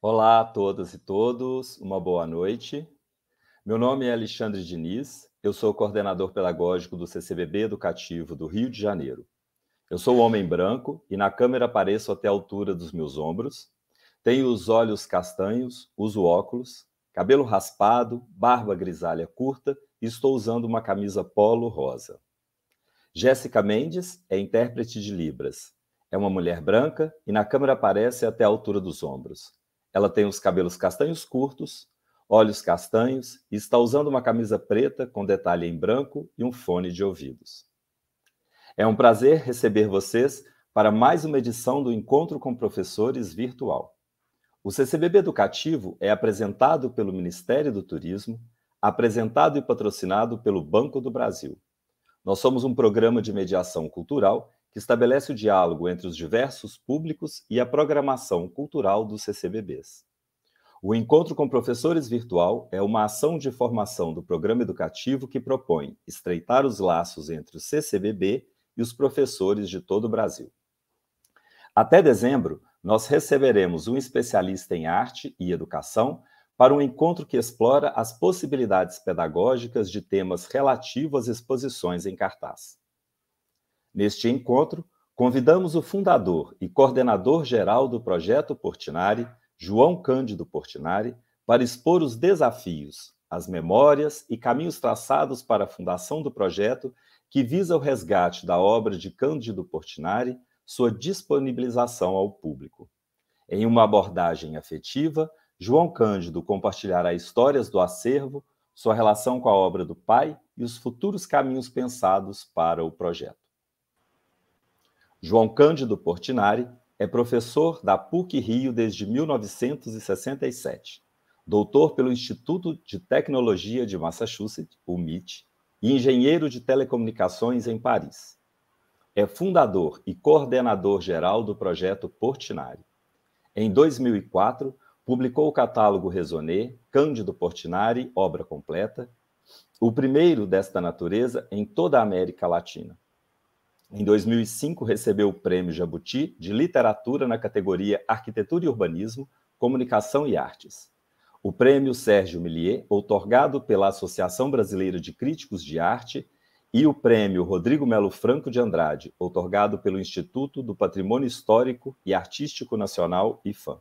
Olá a todas e todos, uma boa noite. Meu nome é Alexandre Diniz, eu sou coordenador pedagógico do CCBB Educativo do Rio de Janeiro. Eu sou homem branco e na câmera apareço até a altura dos meus ombros. Tenho os olhos castanhos, uso óculos, cabelo raspado, barba grisalha curta e estou usando uma camisa polo rosa. Jéssica Mendes é intérprete de Libras. É uma mulher branca e na câmera aparece até a altura dos ombros. Ela tem os cabelos castanhos curtos, olhos castanhos e está usando uma camisa preta com detalhe em branco e um fone de ouvidos. É um prazer receber vocês para mais uma edição do Encontro com Professores Virtual. O CCBB Educativo é apresentado pelo Ministério do Turismo, apresentado e patrocinado pelo Banco do Brasil. Nós somos um programa de mediação cultural que estabelece o diálogo entre os diversos públicos e a programação cultural dos CCBBs. O Encontro com Professores Virtual é uma ação de formação do programa educativo que propõe estreitar os laços entre o CCBB e os professores de todo o Brasil. Até dezembro, nós receberemos um especialista em arte e educação para um encontro que explora as possibilidades pedagógicas de temas relativos às exposições em cartaz. Neste encontro, convidamos o fundador e coordenador geral do projeto Portinari, João Cândido Portinari, para expor os desafios, as memórias e caminhos traçados para a fundação do projeto que visa o resgate da obra de Cândido Portinari, sua disponibilização ao público. Em uma abordagem afetiva, João Cândido compartilhará histórias do acervo, sua relação com a obra do pai e os futuros caminhos pensados para o projeto. João Cândido Portinari é professor da PUC Rio desde 1967, doutor pelo Instituto de Tecnologia de Massachusetts, o MIT, e engenheiro de telecomunicações em Paris. É fundador e coordenador geral do projeto Portinari. Em 2004, publicou o catálogo Resonê, Cândido Portinari, obra completa, o primeiro desta natureza em toda a América Latina. Em 2005, recebeu o Prêmio Jabuti de Literatura na categoria Arquitetura e Urbanismo, Comunicação e Artes. O Prêmio Sérgio Millier, outorgado pela Associação Brasileira de Críticos de Arte, e o Prêmio Rodrigo Melo Franco de Andrade, outorgado pelo Instituto do Patrimônio Histórico e Artístico Nacional, IFAM.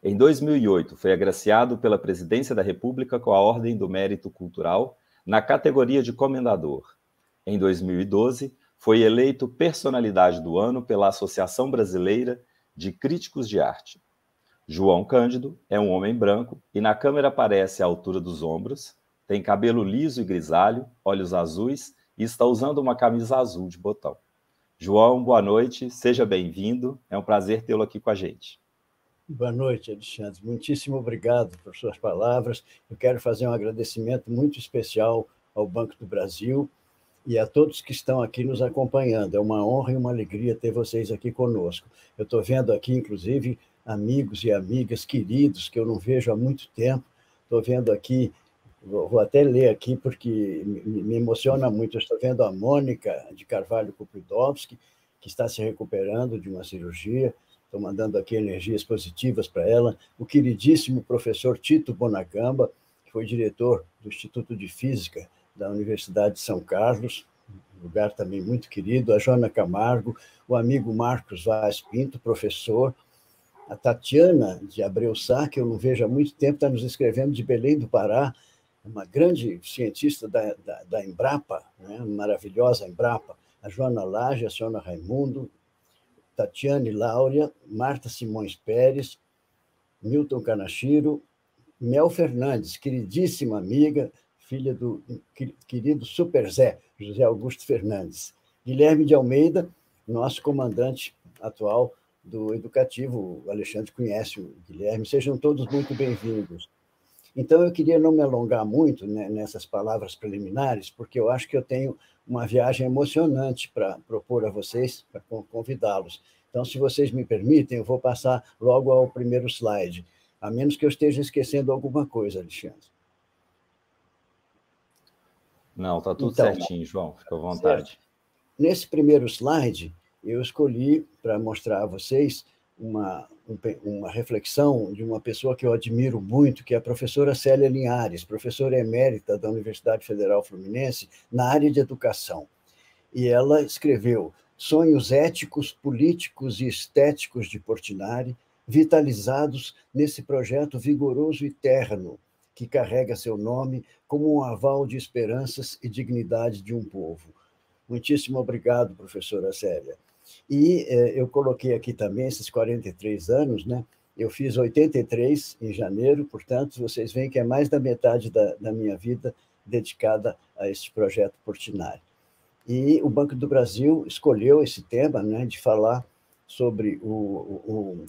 Em 2008, foi agraciado pela Presidência da República com a Ordem do Mérito Cultural na categoria de Comendador. Em 2012, foi eleito Personalidade do Ano pela Associação Brasileira de Críticos de Arte. João Cândido é um homem branco e na câmera aparece à altura dos ombros, tem cabelo liso e grisalho, olhos azuis e está usando uma camisa azul de botão. João, boa noite, seja bem-vindo, é um prazer tê-lo aqui com a gente. Boa noite, Alexandre. Muitíssimo obrigado por suas palavras. Eu quero fazer um agradecimento muito especial ao Banco do Brasil e a todos que estão aqui nos acompanhando. É uma honra e uma alegria ter vocês aqui conosco. Eu estou vendo aqui, inclusive, amigos e amigas queridos que eu não vejo há muito tempo. Estou vendo aqui, vou até ler aqui porque me emociona muito. estou vendo a Mônica de Carvalho Kupridowski, que está se recuperando de uma cirurgia. Estou mandando aqui energias positivas para ela. O queridíssimo professor Tito Bonagamba, que foi diretor do Instituto de Física da Universidade de São Carlos, lugar também muito querido, a Joana Camargo, o amigo Marcos Vaz Pinto, professor, a Tatiana de Abreu Sá, que eu não vejo há muito tempo, está nos escrevendo de Belém do Pará, uma grande cientista da, da, da Embrapa, né? maravilhosa Embrapa, a Joana Lage, a senhora Raimundo, Tatiane Láurea, Marta Simões Pérez, Milton Canachiro, Mel Fernandes, queridíssima amiga, filha do querido Super Zé, José Augusto Fernandes. Guilherme de Almeida, nosso comandante atual do Educativo, o Alexandre conhece o Guilherme, sejam todos muito bem-vindos. Então, eu queria não me alongar muito né, nessas palavras preliminares, porque eu acho que eu tenho uma viagem emocionante para propor a vocês, para convidá-los. Então, se vocês me permitem, eu vou passar logo ao primeiro slide, a menos que eu esteja esquecendo alguma coisa, Alexandre. Não, está tudo então, certinho, João, fica à vontade. Certo. Nesse primeiro slide, eu escolhi para mostrar a vocês uma, uma reflexão de uma pessoa que eu admiro muito, que é a professora Célia Linhares, professora emérita da Universidade Federal Fluminense, na área de educação. E ela escreveu Sonhos éticos, políticos e estéticos de Portinari, vitalizados nesse projeto vigoroso e terno, que carrega seu nome como um aval de esperanças e dignidade de um povo. Muitíssimo obrigado, professora Célia. E eh, eu coloquei aqui também esses 43 anos, né? Eu fiz 83 em janeiro, portanto, vocês veem que é mais da metade da, da minha vida dedicada a este projeto Portinari. E o Banco do Brasil escolheu esse tema né, de falar sobre o, o, o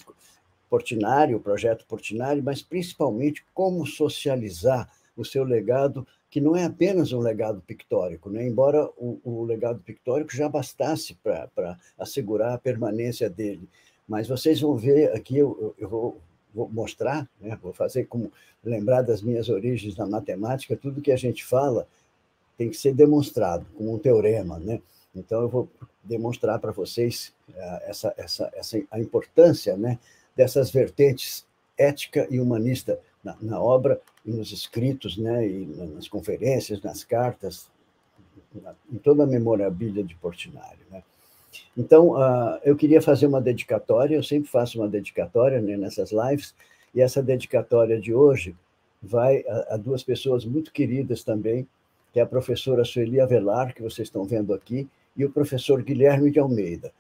Portinari, o projeto Portinari, mas principalmente como socializar o seu legado, que não é apenas um legado pictórico, né? embora o, o legado pictórico já bastasse para assegurar a permanência dele. Mas vocês vão ver aqui, eu, eu vou, vou, mostrar, né? vou fazer como lembrar das minhas origens na matemática, tudo que a gente fala tem que ser demonstrado como um teorema. Né? Então, eu vou demonstrar para vocês uh, essa, essa, essa, a importância né, dessas vertentes ética e humanista na, na, obra e nos escritos, né, e nas conferências, nas cartas, na, em toda a memorabilia de Portinari. Né? Então, uh, eu queria fazer uma dedicatória, eu sempre faço uma dedicatória né, nessas lives, e essa dedicatória de hoje vai a, a, duas pessoas muito queridas também, que é a professora Sueli Avelar, que vocês estão vendo aqui, e o professor Guilherme de Almeida.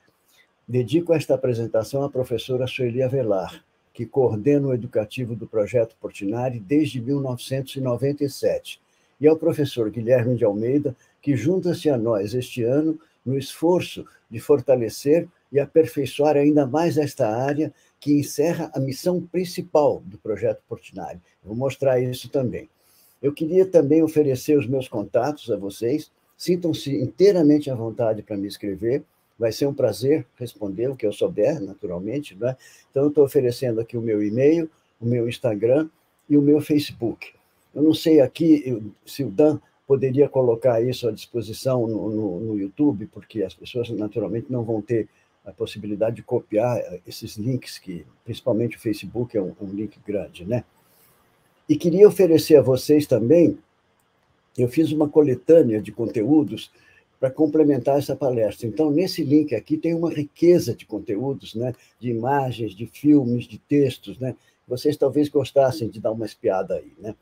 Dedico esta apresentação à professora Sueli Avelar, que coordena o educativo do projeto Portinari desde 1997, e ao professor Guilherme de Almeida, que junta-se a nós este ano no esforço de fortalecer e aperfeiçoar ainda mais esta área que encerra a missão principal do projeto Portinari. Vou mostrar isso também. Eu queria também oferecer os meus contatos a vocês. Sintam-se inteiramente à vontade para me escrever. Vai ser um prazer responder o que eu souber, naturalmente. Né? Então, eu estou oferecendo aqui o meu e-mail, o meu Instagram e o meu Facebook. Eu não sei aqui se o Dan poderia colocar isso à disposição no, no, no, YouTube, porque as pessoas naturalmente não vão ter a possibilidade de copiar esses links, que principalmente o Facebook é um, um link grande, né? E queria oferecer a vocês também, eu fiz uma coletânea de conteúdos para complementar essa palestra. Então, nesse link aqui tem uma riqueza de conteúdos, né? de imagens, de filmes, de textos. Né? Vocês talvez gostassem de dar uma espiada aí. Né?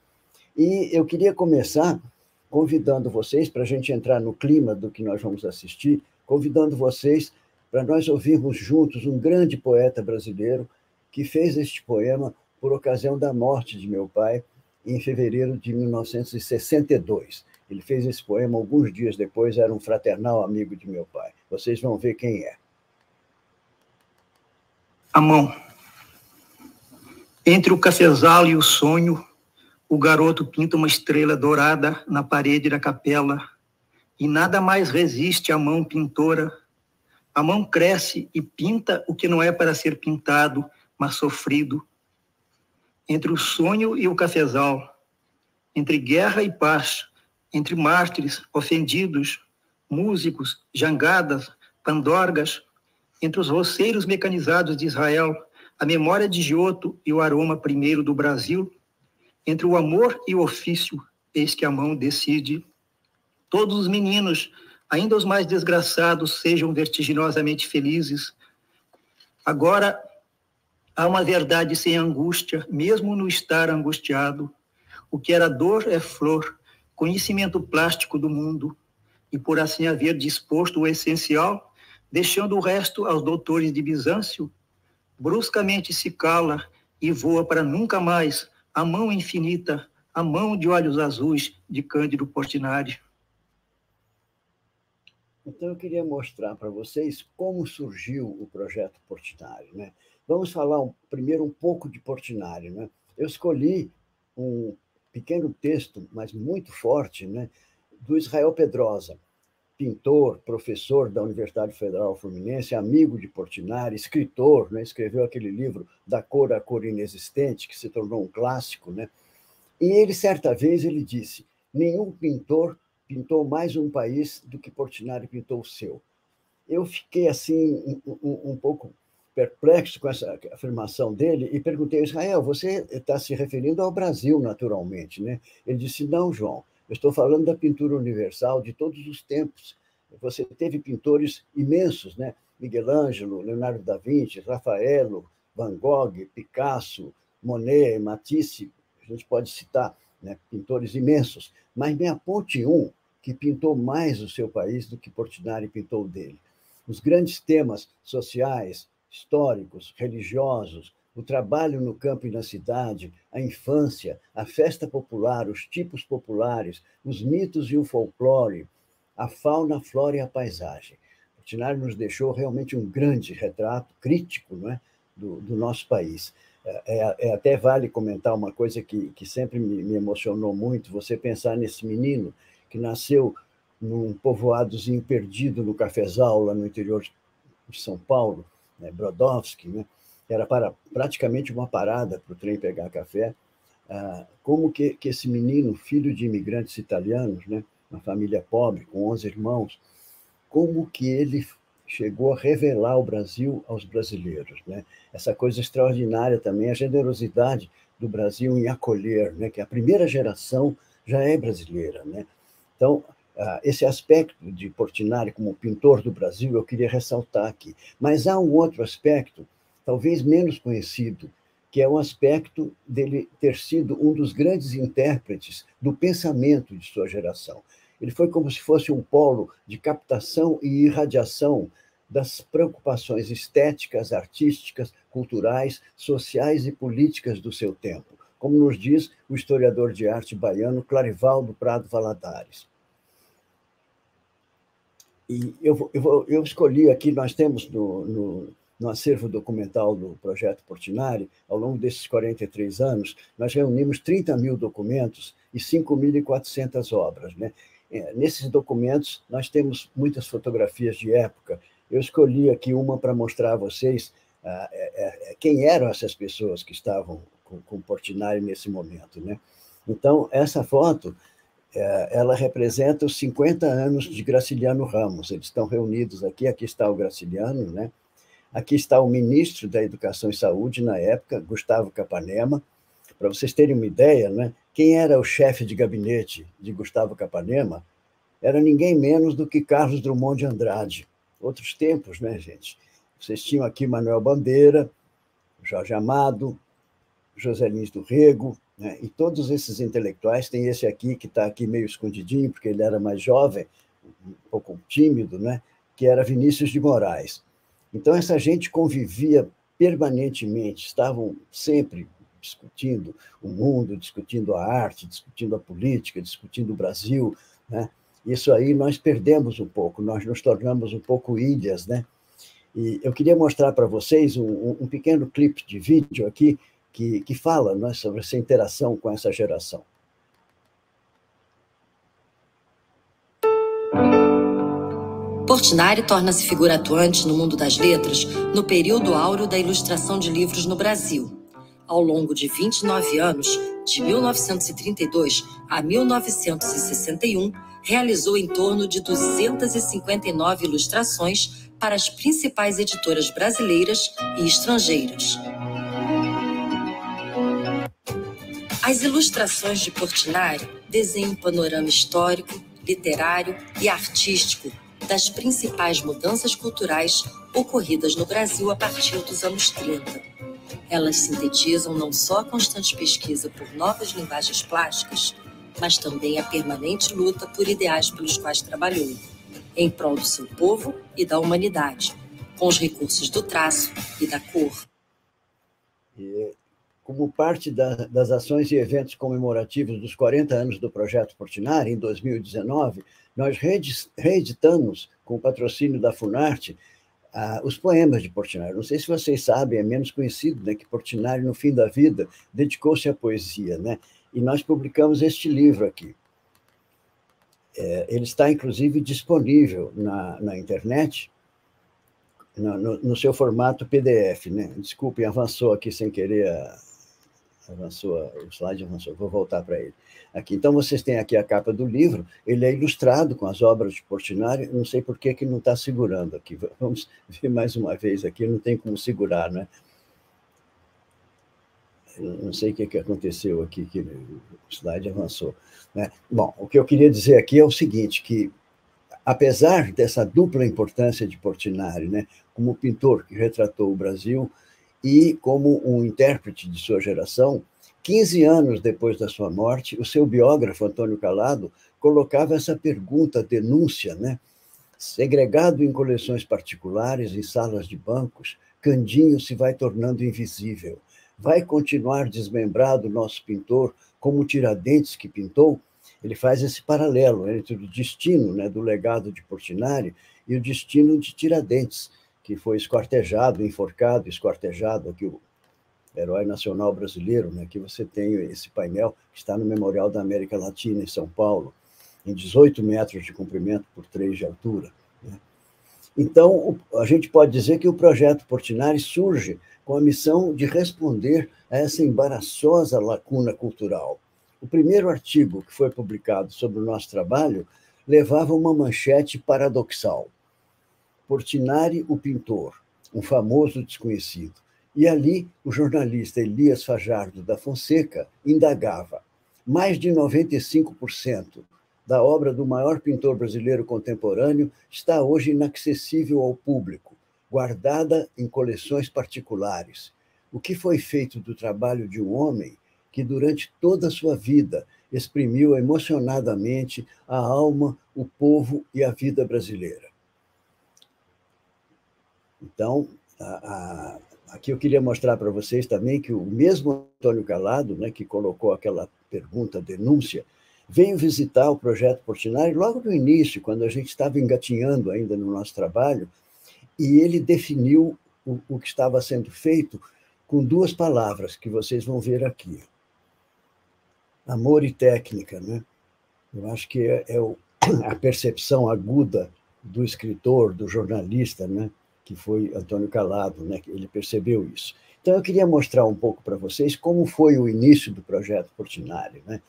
E eu queria começar convidando vocês, para a gente entrar no clima do que nós vamos assistir, convidando vocês para nós ouvirmos juntos um grande poeta brasileiro que fez este poema por ocasião da morte de meu pai, em fevereiro de 1962. Ele fez esse poema alguns dias depois, era um fraternal amigo de meu pai. Vocês vão ver quem é. A mão. Entre o cafezal e o sonho, o garoto pinta uma estrela dourada na parede da capela, e nada mais resiste à mão pintora. A mão cresce e pinta o que não é para ser pintado, mas sofrido. Entre o sonho e o cafezal, entre guerra e paz, entre mártires, ofendidos, músicos, jangadas, pandorgas, entre os roceiros mecanizados de Israel, a memória de Giotto e o aroma primeiro do Brasil, entre o amor e o ofício, eis que a mão decide. Todos os meninos, ainda os mais desgraçados, sejam vertiginosamente felizes. Agora, há uma verdade sem angústia, mesmo no estar angustiado. O que era dor é flor, conhecimento plástico do mundo, e por assim haver disposto o essencial, deixando o resto aos doutores de Bizâncio, bruscamente se cala e voa para nunca mais a mão infinita, a mão de olhos azuis de Cândido Portinari. Então, eu queria mostrar para vocês como surgiu o projeto Portinari. Né? Vamos falar primeiro um pouco de Portinari. Né? Eu escolhi um pequeno texto, mas muito forte, né, do Israel Pedrosa, pintor, professor da Universidade Federal Fluminense, amigo de Portinari, escritor, né, escreveu aquele livro Da Cor à Cor Inexistente, que se tornou um clássico. Né? E ele, certa vez, ele disse, nenhum pintor pintou mais um país do que Portinari pintou o seu. Eu fiquei assim um, um, um pouco perplexo com essa afirmação dele e perguntei Israel: você está se referindo ao Brasil, naturalmente, né? Ele disse: não, João, eu estou falando da pintura universal de todos os tempos. Você teve pintores imensos, né? Miguel Ângelo, Leonardo da Vinci, Rafaelo, Van Gogh, Picasso, Monet, Matisse, a gente pode citar né, pintores imensos, mas me aponte um que pintou mais o seu país do que Portinari pintou dele. Os grandes temas sociais, históricos, religiosos, o trabalho no campo e na cidade, a infância, a festa popular, os tipos populares, os mitos e o folclore, a fauna, a flora e a paisagem. Portinari nos deixou realmente um grande retrato crítico não é, do, do nosso país. É, é, é, até vale comentar uma coisa que, que sempre me, me, emocionou muito, você pensar nesse menino que nasceu num povoadozinho perdido no Cafezal, lá no interior de São Paulo, né, Brodowski, né, era para, praticamente uma parada para o trem pegar café. Ah, como que, que esse menino, filho de imigrantes italianos, né, uma família pobre, com 11 irmãos, como que ele chegou a revelar o Brasil aos brasileiros. Né? Essa coisa extraordinária também, a generosidade do Brasil em acolher, né? que a primeira geração já é brasileira. Né? Então, esse aspecto de Portinari como pintor do Brasil, eu queria ressaltar aqui. Mas há um outro aspecto, talvez menos conhecido, que é o aspecto dele ter sido um dos grandes intérpretes do pensamento de sua geração. Ele foi como se fosse um polo de captação e irradiação das preocupações estéticas, artísticas, culturais, sociais e políticas do seu tempo, como nos diz o historiador de arte baiano Clarivaldo Prado Valadares. E eu, eu, eu escolhi aqui, nós temos no, no, no acervo documental do Projeto Portinari, ao longo desses 43 anos, nós reunimos 30 mil documentos e 5.400 obras. Né? É, nesses documentos, nós temos muitas fotografias de época. Eu escolhi aqui uma para mostrar a vocês ah, é, é, quem eram essas pessoas que estavam com, com Portinari nesse momento. Né? Então, essa foto ela representa os 50 anos de Graciliano Ramos. Eles estão reunidos aqui. Aqui está o Graciliano, né? Aqui está o ministro da Educação e Saúde na época, Gustavo Capanema. Para vocês terem uma ideia, né? Quem era o chefe de gabinete de Gustavo Capanema era ninguém menos do que Carlos Drummond de Andrade. Outros tempos, né, gente? Vocês tinham aqui Manuel Bandeira, Jorge Amado, José Lins do Rego, né? e todos esses intelectuais, tem esse aqui que está aqui meio escondidinho, porque ele era mais jovem, um pouco tímido, né? que era Vinícius de Moraes. Então, essa gente convivia permanentemente, estavam sempre discutindo o mundo, discutindo a arte, discutindo a política, discutindo o Brasil, né? Isso aí nós perdemos um pouco, nós nos tornamos um pouco ilhas, né? E eu queria mostrar para vocês um, um, pequeno clipe de vídeo aqui que, que fala né, sobre essa interação com essa geração. Portinari torna-se figura atuante no mundo das letras no período áureo da ilustração de livros no Brasil ao longo de 29 anos, de 1932 a 1961, realizou em torno de 259 ilustrações para as principais editoras brasileiras e estrangeiras. As ilustrações de Portinari desenham um panorama histórico, literário e artístico das principais mudanças culturais ocorridas no Brasil a partir dos anos 30 elas sintetizam não só a constante pesquisa por novas linguagens plásticas, mas também a permanente luta por ideais pelos quais trabalhou, em prol do seu povo e da humanidade, com os recursos do traço e da cor. E, como parte da, das ações e eventos comemorativos dos 40 anos do Projeto Portinari, em 2019, nós reeditamos, com o patrocínio da Funarte, os poemas de Portinari. Não sei se vocês sabem, é menos conhecido, né, que Portinari, no fim da vida, dedicou-se à poesia, né? E nós publicamos este livro aqui. É, ele está, inclusive, disponível na, na internet, no, no, no, seu formato PDF, né? Desculpem, avançou aqui sem querer a, Avançou, o slide avançou, vou voltar para ele. Aqui, então, vocês têm aqui a capa do livro, ele é ilustrado com as obras de Portinari, não sei por que, que não está segurando aqui. Vamos ver mais uma vez aqui, não tem como segurar, né? não sei o que, que aconteceu aqui, que o slide avançou. Né? Bom, o que eu queria dizer aqui é o seguinte, que apesar dessa dupla importância de Portinari, né, como pintor que retratou o Brasil e como um intérprete de sua geração, 15 anos depois da sua morte, o seu biógrafo, Antônio Calado, colocava essa pergunta, denúncia, né? Segregado em coleções particulares, em salas de bancos, Candinho se vai tornando invisível. Vai continuar desmembrado o nosso pintor como Tiradentes que pintou? Ele faz esse paralelo entre o destino né, do legado de Portinari e o destino de Tiradentes, que foi esquartejado, enforcado, esquartejado, aqui o herói nacional brasileiro, né? Você tem esse painel que está no Memorial da América Latina, em São Paulo, em 18 metros de comprimento por 3 de altura. Né? Então, a gente pode dizer que o projeto Portinari surge com a missão de responder a essa embaraçosa lacuna cultural. O primeiro artigo que foi publicado sobre o nosso trabalho levava uma manchete paradoxal. Portinari, o pintor, um famoso desconhecido. E ali o jornalista Elias Fajardo da Fonseca indagava: mais de 95% da obra do maior pintor brasileiro contemporâneo está hoje inacessível ao público guardada em coleções particulares. O que foi feito do trabalho de um homem que, durante toda a sua vida, exprimiu emocionadamente a alma, o povo e a vida brasileira. Então, a, a, aqui eu queria mostrar para vocês também que o mesmo Antônio Calado, né, que colocou aquela pergunta, denúncia, veio visitar o projeto Portinari logo no início, quando a gente estava engatinhando ainda no nosso trabalho, e ele definiu o, o, que estava sendo feito com duas palavras que vocês vão ver aqui: amor e técnica. Né? Eu acho que é, é o, a percepção aguda do escritor, do jornalista, né? Que foi Antônio Calado, né? ele percebeu isso. Então, eu queria mostrar um pouco para vocês como foi o início do projeto Portinari, né?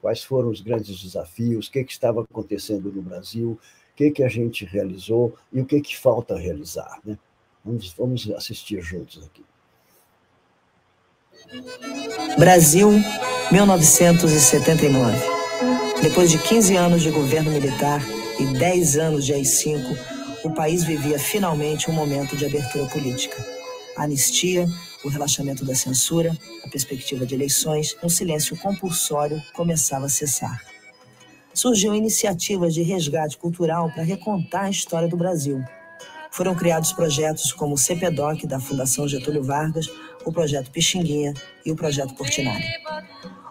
quais foram os grandes desafios, o que, que estava acontecendo no Brasil, que, que a gente realizou e o que, que falta realizar. Né? Vamos, vamos assistir juntos aqui. Brasil, 1979. Depois de 15 anos de governo militar e 10 anos de AI-5, o país vivia finalmente um momento de abertura política. A anistia, o relaxamento da censura, a perspectiva de eleições, um silêncio compulsório começava a cessar surgiu iniciativas de resgate cultural para recontar a história do Brasil. Foram criados projetos como o CPDOC da Fundação Getúlio Vargas, o Projeto Pixinguinha e o Projeto Portinari.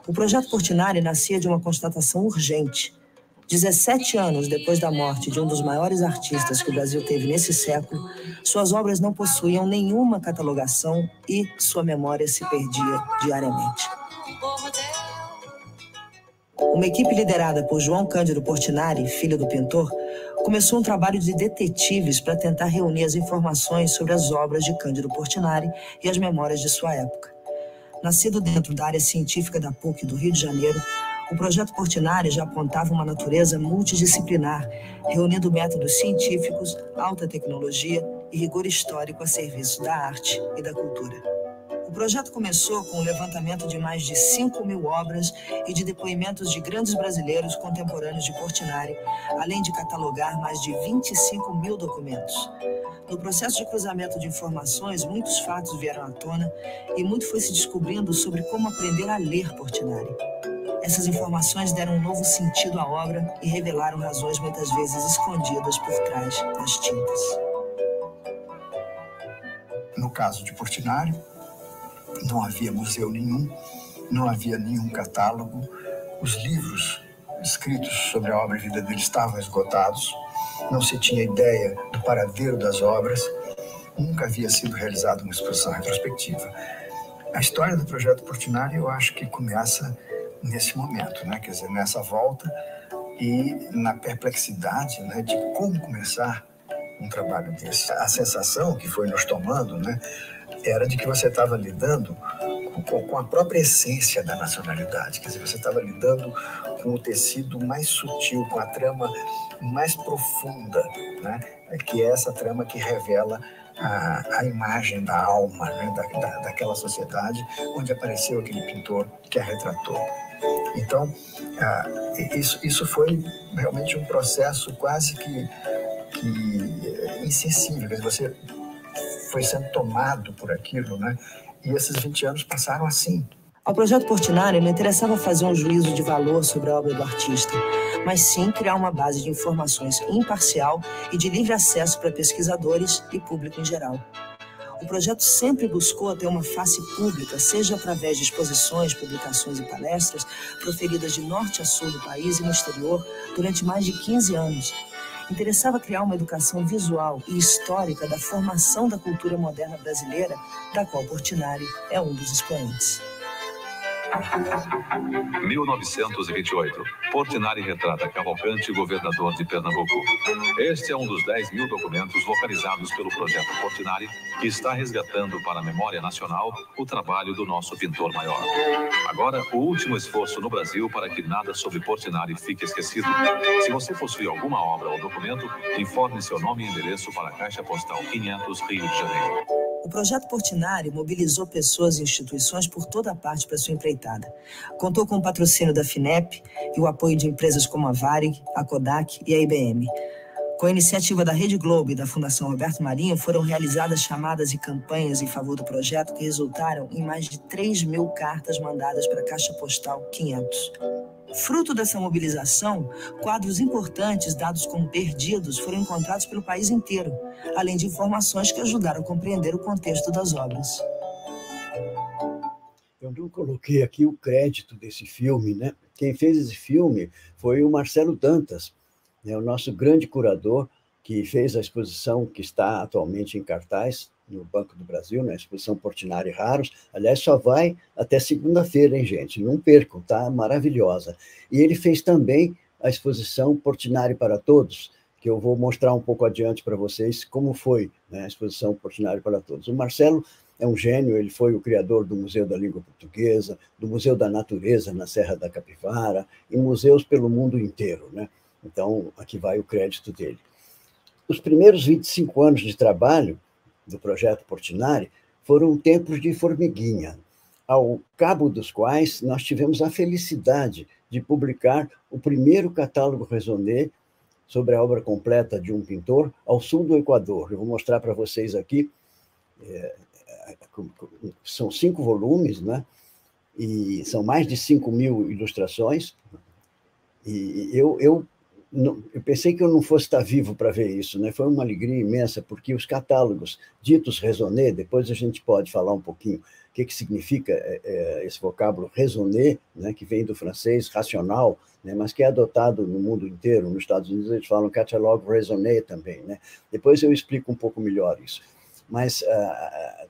O Projeto Portinari nascia de uma constatação urgente. 17 anos depois da morte de um dos maiores artistas que o Brasil teve nesse século, suas obras não possuíam nenhuma catalogação e sua memória se perdia diariamente. Uma equipe liderada por João Cândido Portinari, filho do pintor, começou um trabalho de detetives para tentar reunir as informações sobre as obras de Cândido Portinari e as memórias de sua época. Nascido dentro da área científica da PUC do Rio de Janeiro, o projeto Portinari já apontava uma natureza multidisciplinar, reunindo métodos científicos, alta tecnologia e rigor histórico a serviço da arte e da cultura. O projeto começou com o levantamento de mais de 5 mil obras e de depoimentos de grandes brasileiros contemporâneos de Portinari, além de catalogar mais de 25 mil documentos. No processo de cruzamento de informações, muitos fatos vieram à tona e muito foi se descobrindo sobre como aprender a ler Portinari. Essas informações deram um novo sentido à obra e revelaram razões muitas vezes escondidas por trás das tintas. No caso de Portinari, não havia museu nenhum, não havia nenhum catálogo, os livros escritos sobre a obra e vida dele estavam esgotados, não se tinha ideia do paradeiro das obras, nunca havia sido realizada uma exposição retrospectiva. A história do projeto Portinari eu acho que começa nesse momento, né? quer dizer, nessa volta e na perplexidade né, de como começar um trabalho desse. A sensação que foi nos tomando, né, era de que você estava lidando com, a própria essência da nacionalidade. Quer dizer, você estava lidando com o tecido mais sutil, com a trama mais profunda, né? que é essa trama que revela a, a imagem da alma né? da, da, daquela sociedade onde apareceu aquele pintor que a retratou. Então, ah, isso, isso foi realmente um processo quase que, que insensível. Você foi sendo tomado por aquilo, né? E esses 20 anos passaram assim. Ao projeto Portinari não interessava fazer um juízo de valor sobre a obra do artista, mas sim criar uma base de informações imparcial e de livre acesso para pesquisadores e público em geral. O projeto sempre buscou ter uma face pública, seja através de exposições, publicações e palestras proferidas de norte a sul do país e no exterior durante mais de 15 anos. Interessava criar uma educação visual e histórica da formação da cultura moderna brasileira, da qual Portinari é um dos expoentes. 1928. Portinari retrata Cavalcante, governador de Pernambuco. Este é um dos 10 mil documentos localizados pelo projeto Portinari, que está resgatando para a memória nacional o trabalho do nosso pintor maior. Agora, o último esforço no Brasil para que nada sobre Portinari fique esquecido. Se você possui alguma obra ou documento, informe seu nome e endereço para a Caixa Postal 500, Rio de Janeiro. O projeto Portinari mobilizou pessoas e instituições por toda a parte para sua empreitada. Contou com o patrocínio da FINEP e o apoio de empresas como a Varig, a Kodak e a IBM. Com a iniciativa da Rede Globo e da Fundação Roberto Marinho, foram realizadas chamadas e campanhas em favor do projeto que resultaram em mais de 3 mil cartas mandadas para a Caixa Postal 500. Fruto dessa mobilização, quadros importantes dados como perdidos foram encontrados pelo país inteiro, além de informações que ajudaram a compreender o contexto das obras. Eu não coloquei aqui o crédito desse filme, né? Quem fez esse filme foi o Marcelo Dantas, né? o nosso grande curador, que fez a exposição que está atualmente em cartaz no Banco do Brasil, na exposição Portinari Raros. Aliás, só vai até segunda-feira, hein, gente? Não percam, tá? Maravilhosa. E ele fez também a exposição Portinari para Todos, que eu vou mostrar um pouco adiante para vocês como foi né, a exposição Portinari para Todos. O Marcelo é um gênio, ele foi o criador do Museu da Língua Portuguesa, do Museu da Natureza na Serra da Capivara, e museus pelo mundo inteiro, né? Então, aqui vai o crédito dele. Os primeiros 25 anos de trabalho do projeto Portinari foram tempos de formiguinha, ao cabo dos quais nós tivemos a felicidade de publicar o primeiro catálogo Raisonné sobre a obra completa de um pintor ao sul do Equador. Eu vou mostrar para vocês aqui. É, são cinco volumes, né? E são mais de 5 mil ilustrações. E eu, eu eu pensei que eu não fosse estar vivo para ver isso, né? Foi uma alegria imensa, porque os catálogos ditos raisonné, depois a gente pode falar um pouquinho o que, que significa é, é, esse vocábulo raisonné, né? que vem do francês racional, né? mas que é adotado no mundo inteiro. Nos Estados Unidos eles falam catalogue raisonné também, né? Depois eu explico um pouco melhor isso. Mas uh,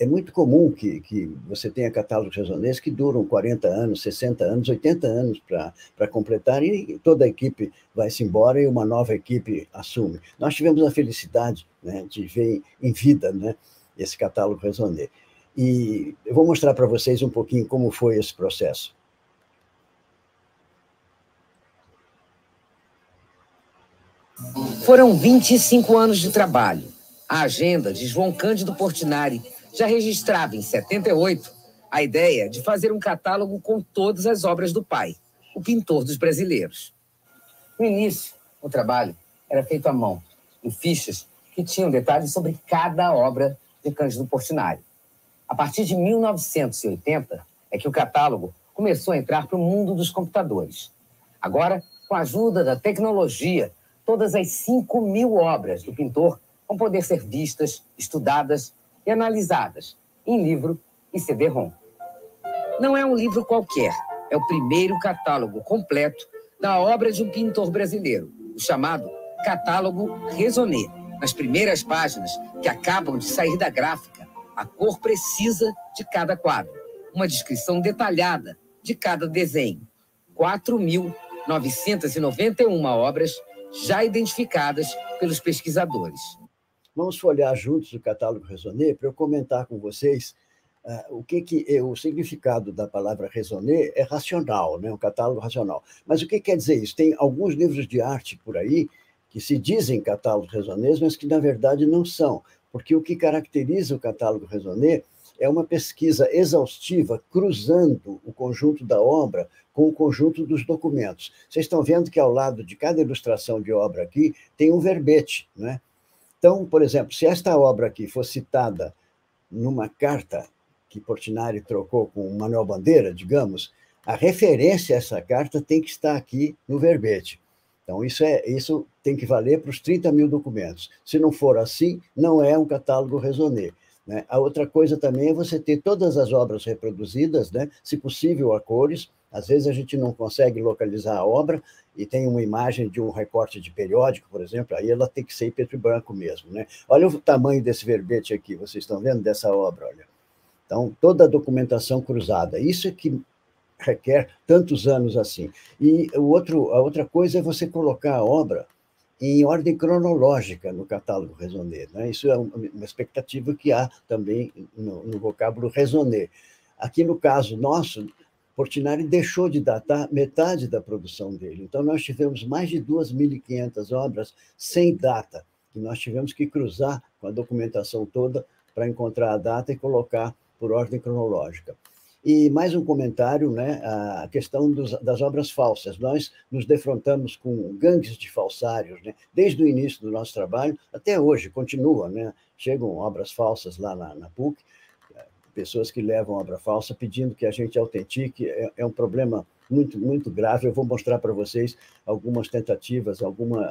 é muito comum que, que você tenha catálogos japoneses que duram 40 anos, 60 anos, 80 anos para completar e toda a equipe vai-se embora e uma nova equipe assume. Nós tivemos a felicidade né, de ver em vida né, esse catálogo Raisonné. E eu vou mostrar para vocês um pouquinho como foi esse processo. Foram 25 anos de trabalho. A agenda de João Cândido Portinari já registrava em 78 a ideia de fazer um catálogo com todas as obras do pai, o pintor dos brasileiros. No início, o trabalho era feito à mão, em fichas que tinham detalhes sobre cada obra de Cândido Portinari. A partir de 1980 é que o catálogo começou a entrar para o mundo dos computadores. Agora, com a ajuda da tecnologia, todas as 5 mil obras do pintor vão poder ser vistas, estudadas e analisadas em livro e CD-ROM. Não é um livro qualquer, é o primeiro catálogo completo da obra de um pintor brasileiro, o chamado Catálogo Raisonné. Nas primeiras páginas, que acabam de sair da gráfica, a cor precisa de cada quadro, uma descrição detalhada de cada desenho. 4.991 obras já identificadas pelos pesquisadores. Vamos folhear juntos o catálogo Raisonné para eu comentar com vocês ah, o que, que é, o significado da palavra raisonner é racional, né? um catálogo racional. Mas o que quer dizer isso? Tem alguns livros de arte por aí que se dizem catálogos raisonnés, mas que na verdade não são, porque o que caracteriza o catálogo raisonner é uma pesquisa exaustiva cruzando o conjunto da obra com o conjunto dos documentos. Vocês estão vendo que ao lado de cada ilustração de obra aqui tem um verbete, né? Então, por exemplo, se esta obra aqui for citada numa carta que Portinari trocou com Manuel Bandeira, digamos, a referência a essa carta tem que estar aqui no verbete. Então, isso, é, isso tem que valer para os 30 mil documentos. Se não for assim, não é um catálogo raisonné. Né? A outra coisa também é você ter todas as obras reproduzidas, né? se possível, a cores. Às vezes a gente não consegue localizar a obra e tem uma imagem de um recorte de periódico, por exemplo, aí ela tem que ser preto e branco mesmo. Né? Olha o tamanho desse verbete aqui, vocês estão vendo dessa obra, olha. Então, toda a documentação cruzada. Isso é que requer tantos anos assim. E o outro, a outra coisa é você colocar a obra em ordem cronológica no catálogo raisonné. Né? Isso é uma expectativa que há também no, no vocábulo raisonné. Aqui, no caso nosso, Portinari deixou de datar metade da produção dele. Então, nós tivemos mais de 2.500 obras sem data, que nós tivemos que cruzar com a documentação toda para encontrar a data e colocar por ordem cronológica. E mais um comentário, né, a questão dos, das obras falsas. Nós nos defrontamos com gangues de falsários, né, desde o início do nosso trabalho até hoje, continua. Né, chegam obras falsas lá na, na PUC, pessoas que levam obra falsa pedindo que a gente autentique, é, é um problema muito, muito grave. Eu vou mostrar para vocês algumas tentativas, alguma,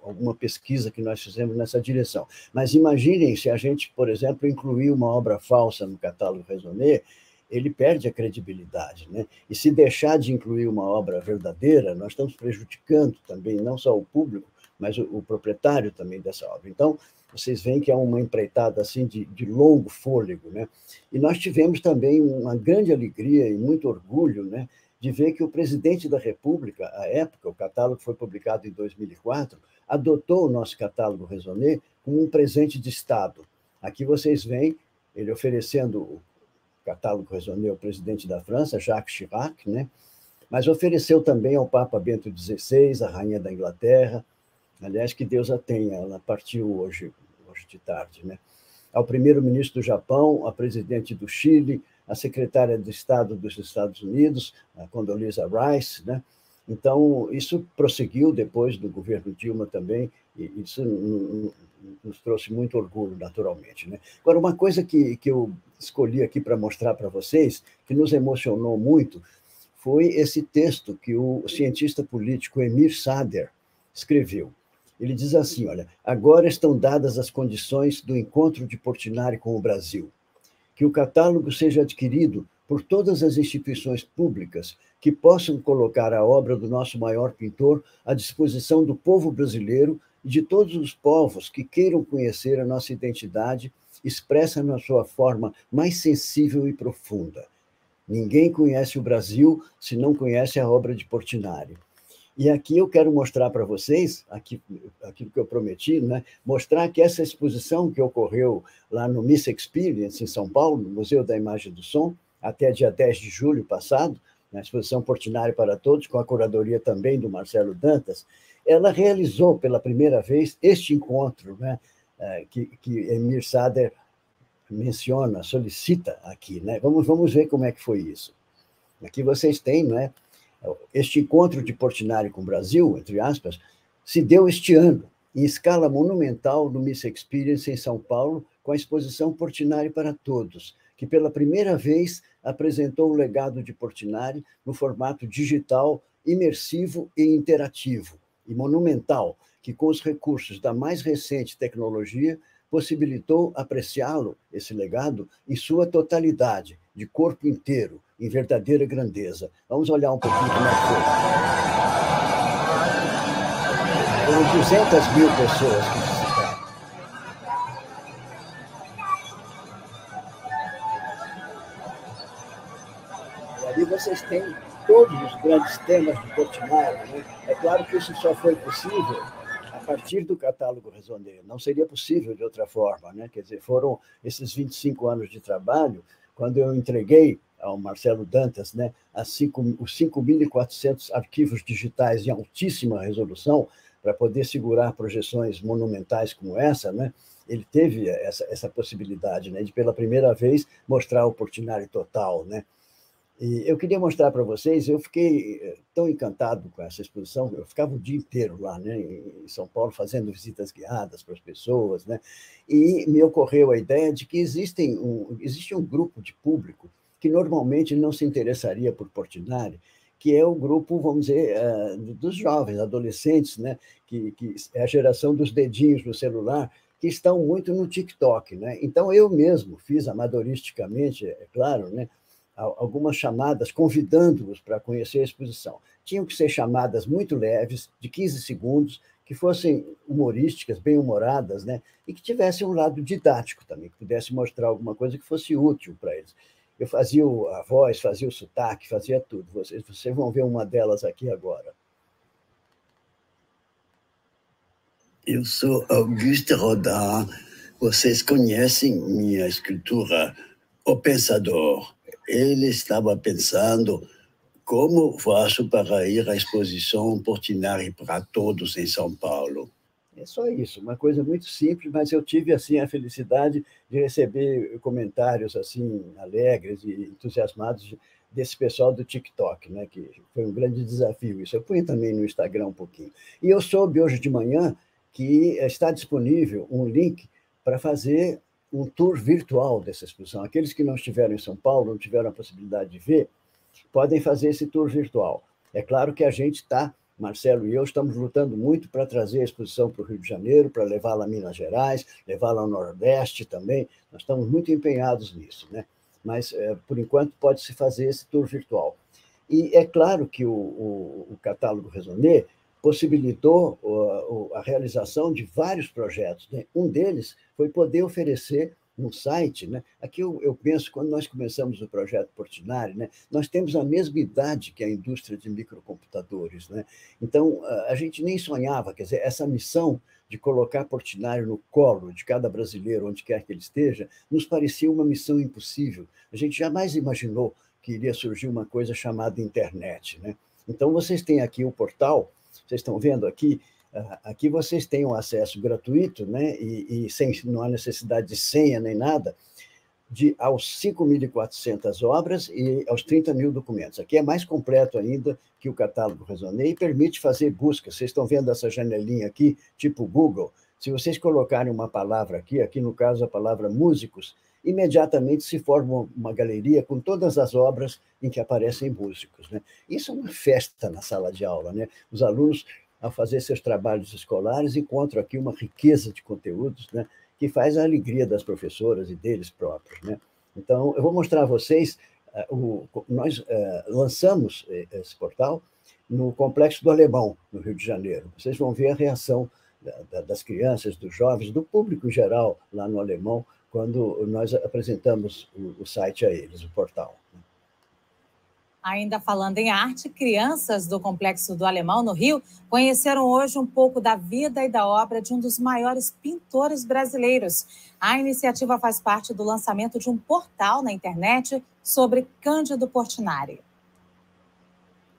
alguma pesquisa que nós fizemos nessa direção. Mas imaginem se a gente, por exemplo, incluir uma obra falsa no catálogo Raisonné, ele perde a credibilidade. Né? E se deixar de incluir uma obra verdadeira, nós estamos prejudicando também não só o público, mas o, o proprietário também dessa obra. Então, vocês veem que é uma empreitada assim de, de longo fôlego. Né? E nós tivemos também uma grande alegria e muito orgulho né, de ver que o presidente da República, à época, o catálogo foi publicado em 2004, adotou o nosso catálogo Raisonné como um presente de Estado. Aqui vocês veem ele oferecendo o catálogo Raisonné ao presidente da França, Jacques Chirac, né? mas ofereceu também ao Papa Bento XVI, a rainha da Inglaterra, aliás, que Deus a tenha, ela partiu hoje, hoje de tarde, né? ao primeiro-ministro do Japão, a presidente do Chile, a secretária de Estado dos Estados Unidos, a Condoleezza Rice, né? Então, isso prosseguiu depois do governo Dilma também, e isso nos trouxe muito orgulho, naturalmente. Né? Agora, uma coisa que, que eu escolhi aqui para mostrar para vocês, que nos emocionou muito, foi esse texto que o cientista político Emir Sader escreveu. Ele diz assim: olha, agora estão dadas as condições do encontro de Portinari com o Brasil. Que o catálogo seja adquirido por todas as instituições públicas que possam colocar a obra do nosso maior pintor à disposição do povo brasileiro e de todos os povos que queiram conhecer a nossa identidade expressa na sua forma mais sensível e profunda. Ninguém conhece o Brasil se não conhece a obra de Portinari. E aqui eu quero mostrar para vocês, aqui, aquilo que eu prometi, né? mostrar que essa exposição que ocorreu lá no Miss Experience, em São Paulo, no Museu da Imagem do Som, até dia 10 de julho passado, na exposição Portinari para Todos, com a curadoria também do Marcelo Dantas, ela realizou pela primeira vez este encontro, né? É, que, que Emir Sader menciona, solicita aqui. Né? Vamos, vamos ver como é que foi isso. Aqui vocês têm, né? Este encontro de Portinari com o Brasil, entre aspas, se deu este ano, em escala monumental, no Miss Experience em São Paulo, com a exposição Portinari para Todos, que pela primeira vez apresentou o legado de Portinari no formato digital, imersivo e interativo, e monumental, que com os recursos da mais recente tecnologia possibilitou apreciá-lo, esse legado, em sua totalidade, de corpo inteiro, em verdadeira grandeza. Vamos olhar um pouquinho como é que foi. Foram 200 mil pessoas que visitaram. E ali vocês têm todos os grandes temas de Portinari. Né? É claro que isso só foi possível a partir do catálogo Raisonné. Não seria possível de outra forma. Né? Quer dizer, foram esses 25 anos de trabalho quando eu entreguei ao Marcelo Dantas né, cinco, os 5.400 arquivos digitais em altíssima resolução, para poder segurar projeções monumentais como essa, né, ele teve essa, essa possibilidade né, de, pela primeira vez, mostrar o Portinari total. Né? E eu queria mostrar para vocês, eu fiquei eh, tão encantado com essa exposição, eu ficava o dia inteiro lá, né, em São Paulo, fazendo visitas guiadas para as pessoas, né, e me ocorreu a ideia de que existem um, existe um grupo de público que normalmente não se interessaria por Portinari, que é o grupo, vamos dizer, eh, dos jovens, adolescentes, né, que, que é a geração dos dedinhos no celular, que estão muito no TikTok. Né? Então, eu mesmo fiz amadoristicamente, é claro, né, algumas chamadas convidando-os para conhecer a exposição. Tinham que ser chamadas muito leves, de 15 segundos, que fossem humorísticas, bem-humoradas, né? e que tivessem um lado didático também, que pudesse mostrar alguma coisa que fosse útil para eles. Eu fazia a voz, fazia o sotaque, fazia tudo. Vocês, vocês vão ver uma delas aqui agora. Eu sou Auguste Rodin. Vocês conhecem minha escritura O Pensador ele estava pensando como faço para ir à exposição Portinari para todos em São Paulo. É só isso, uma coisa muito simples, mas eu tive assim a felicidade de receber comentários assim alegres e entusiasmados desse pessoal do TikTok, né, que foi um grande desafio isso. Eu ponho também no Instagram um pouquinho. E eu soube hoje de manhã que está disponível um link para fazer um tour virtual dessa exposição. Aqueles que não estiveram em São Paulo, não tiveram a possibilidade de ver, podem fazer esse tour virtual. É claro que a gente está, Marcelo e eu, estamos lutando muito para trazer a exposição para o Rio de Janeiro, para levá-la a Minas Gerais, levá-la ao Nordeste também. Nós estamos muito empenhados nisso, né? Mas, é, por enquanto, pode-se fazer esse tour virtual. E é claro que o, o, o catálogo Raisonné possibilitou a realização de vários projetos. Né? Um deles foi poder oferecer um site, né? Aqui eu, eu, penso, quando nós começamos o projeto Portinari, né? Nós temos a mesma idade que a indústria de microcomputadores, né? Então, a gente nem sonhava, quer dizer, essa missão de colocar Portinari no colo de cada brasileiro, onde quer que ele esteja, nos parecia uma missão impossível. A gente jamais imaginou que iria surgir uma coisa chamada internet, né? Então, vocês têm aqui o portal vocês estão vendo aqui, aqui vocês têm um acesso gratuito, né, e, e sem, não há necessidade de senha nem nada, de aos 5.400 obras e aos 30 mil documentos. Aqui é mais completo ainda que o catálogo Raisonné e permite fazer buscas. Vocês estão vendo essa janelinha aqui, tipo Google. Se vocês colocarem uma palavra aqui, aqui no caso a palavra músicos, imediatamente se forma uma galeria com todas as obras em que aparecem músicos. Né? Isso é uma festa na sala de aula. Né? Os alunos, ao fazer seus trabalhos escolares, encontram aqui uma riqueza de conteúdos né? que faz a alegria das professoras e deles próprios. Né? Então, eu vou mostrar a vocês, uh, o, nós uh, lançamos eh, esse portal no Complexo do Alemão, no Rio de Janeiro. Vocês vão ver a reação das crianças, dos jovens, do público em geral lá no Alemão, quando nós apresentamos o, site a eles, o portal. Ainda falando em arte, crianças do Complexo do Alemão, no Rio, conheceram hoje um pouco da vida e da obra de um dos maiores pintores brasileiros. A iniciativa faz parte do lançamento de um portal na internet sobre Cândido Portinari.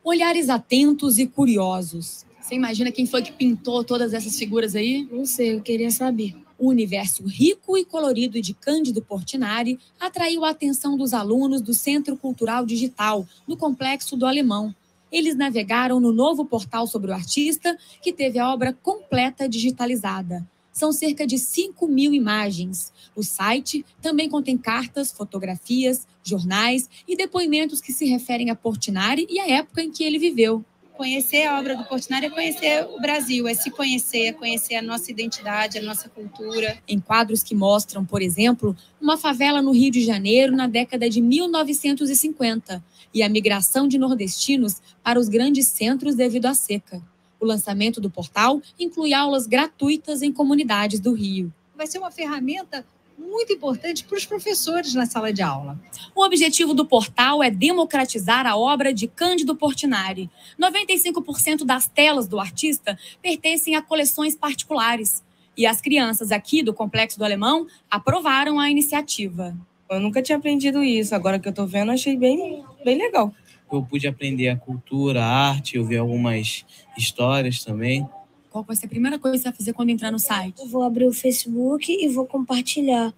Olhares atentos e curiosos. Você imagina quem foi que pintou todas essas figuras aí? Não sei, eu queria saber. O universo rico e colorido de Cândido Portinari atraiu a atenção dos alunos do Centro Cultural Digital, no Complexo do Alemão. Eles navegaram no novo portal sobre o artista, que teve a obra completa digitalizada. São cerca de 5 mil imagens. O site também contém cartas, fotografias, jornais e depoimentos que se referem a Portinari e à época em que ele viveu. Conhecer a obra do Portinari é conhecer o Brasil, é se conhecer, é conhecer a nossa identidade, a nossa cultura. Em quadros que mostram, por exemplo, uma favela no Rio de Janeiro na década de 1950 e a migração de nordestinos para os grandes centros devido à seca. O lançamento do portal inclui aulas gratuitas em comunidades do Rio. Vai ser uma ferramenta muito importante para os professores na sala de aula. O objetivo do portal é democratizar a obra de Cândido Portinari. 95% das telas do artista pertencem a coleções particulares. E as crianças aqui do Complexo do Alemão aprovaram a iniciativa. Eu nunca tinha aprendido isso, agora que eu tô vendo, achei bem, bem legal. Eu pude aprender a cultura, a arte, ouvir algumas histórias também. Qual vai ser a primeira coisa que você vai fazer quando entrar no site? Eu vou abrir o Facebook e vou compartilhar.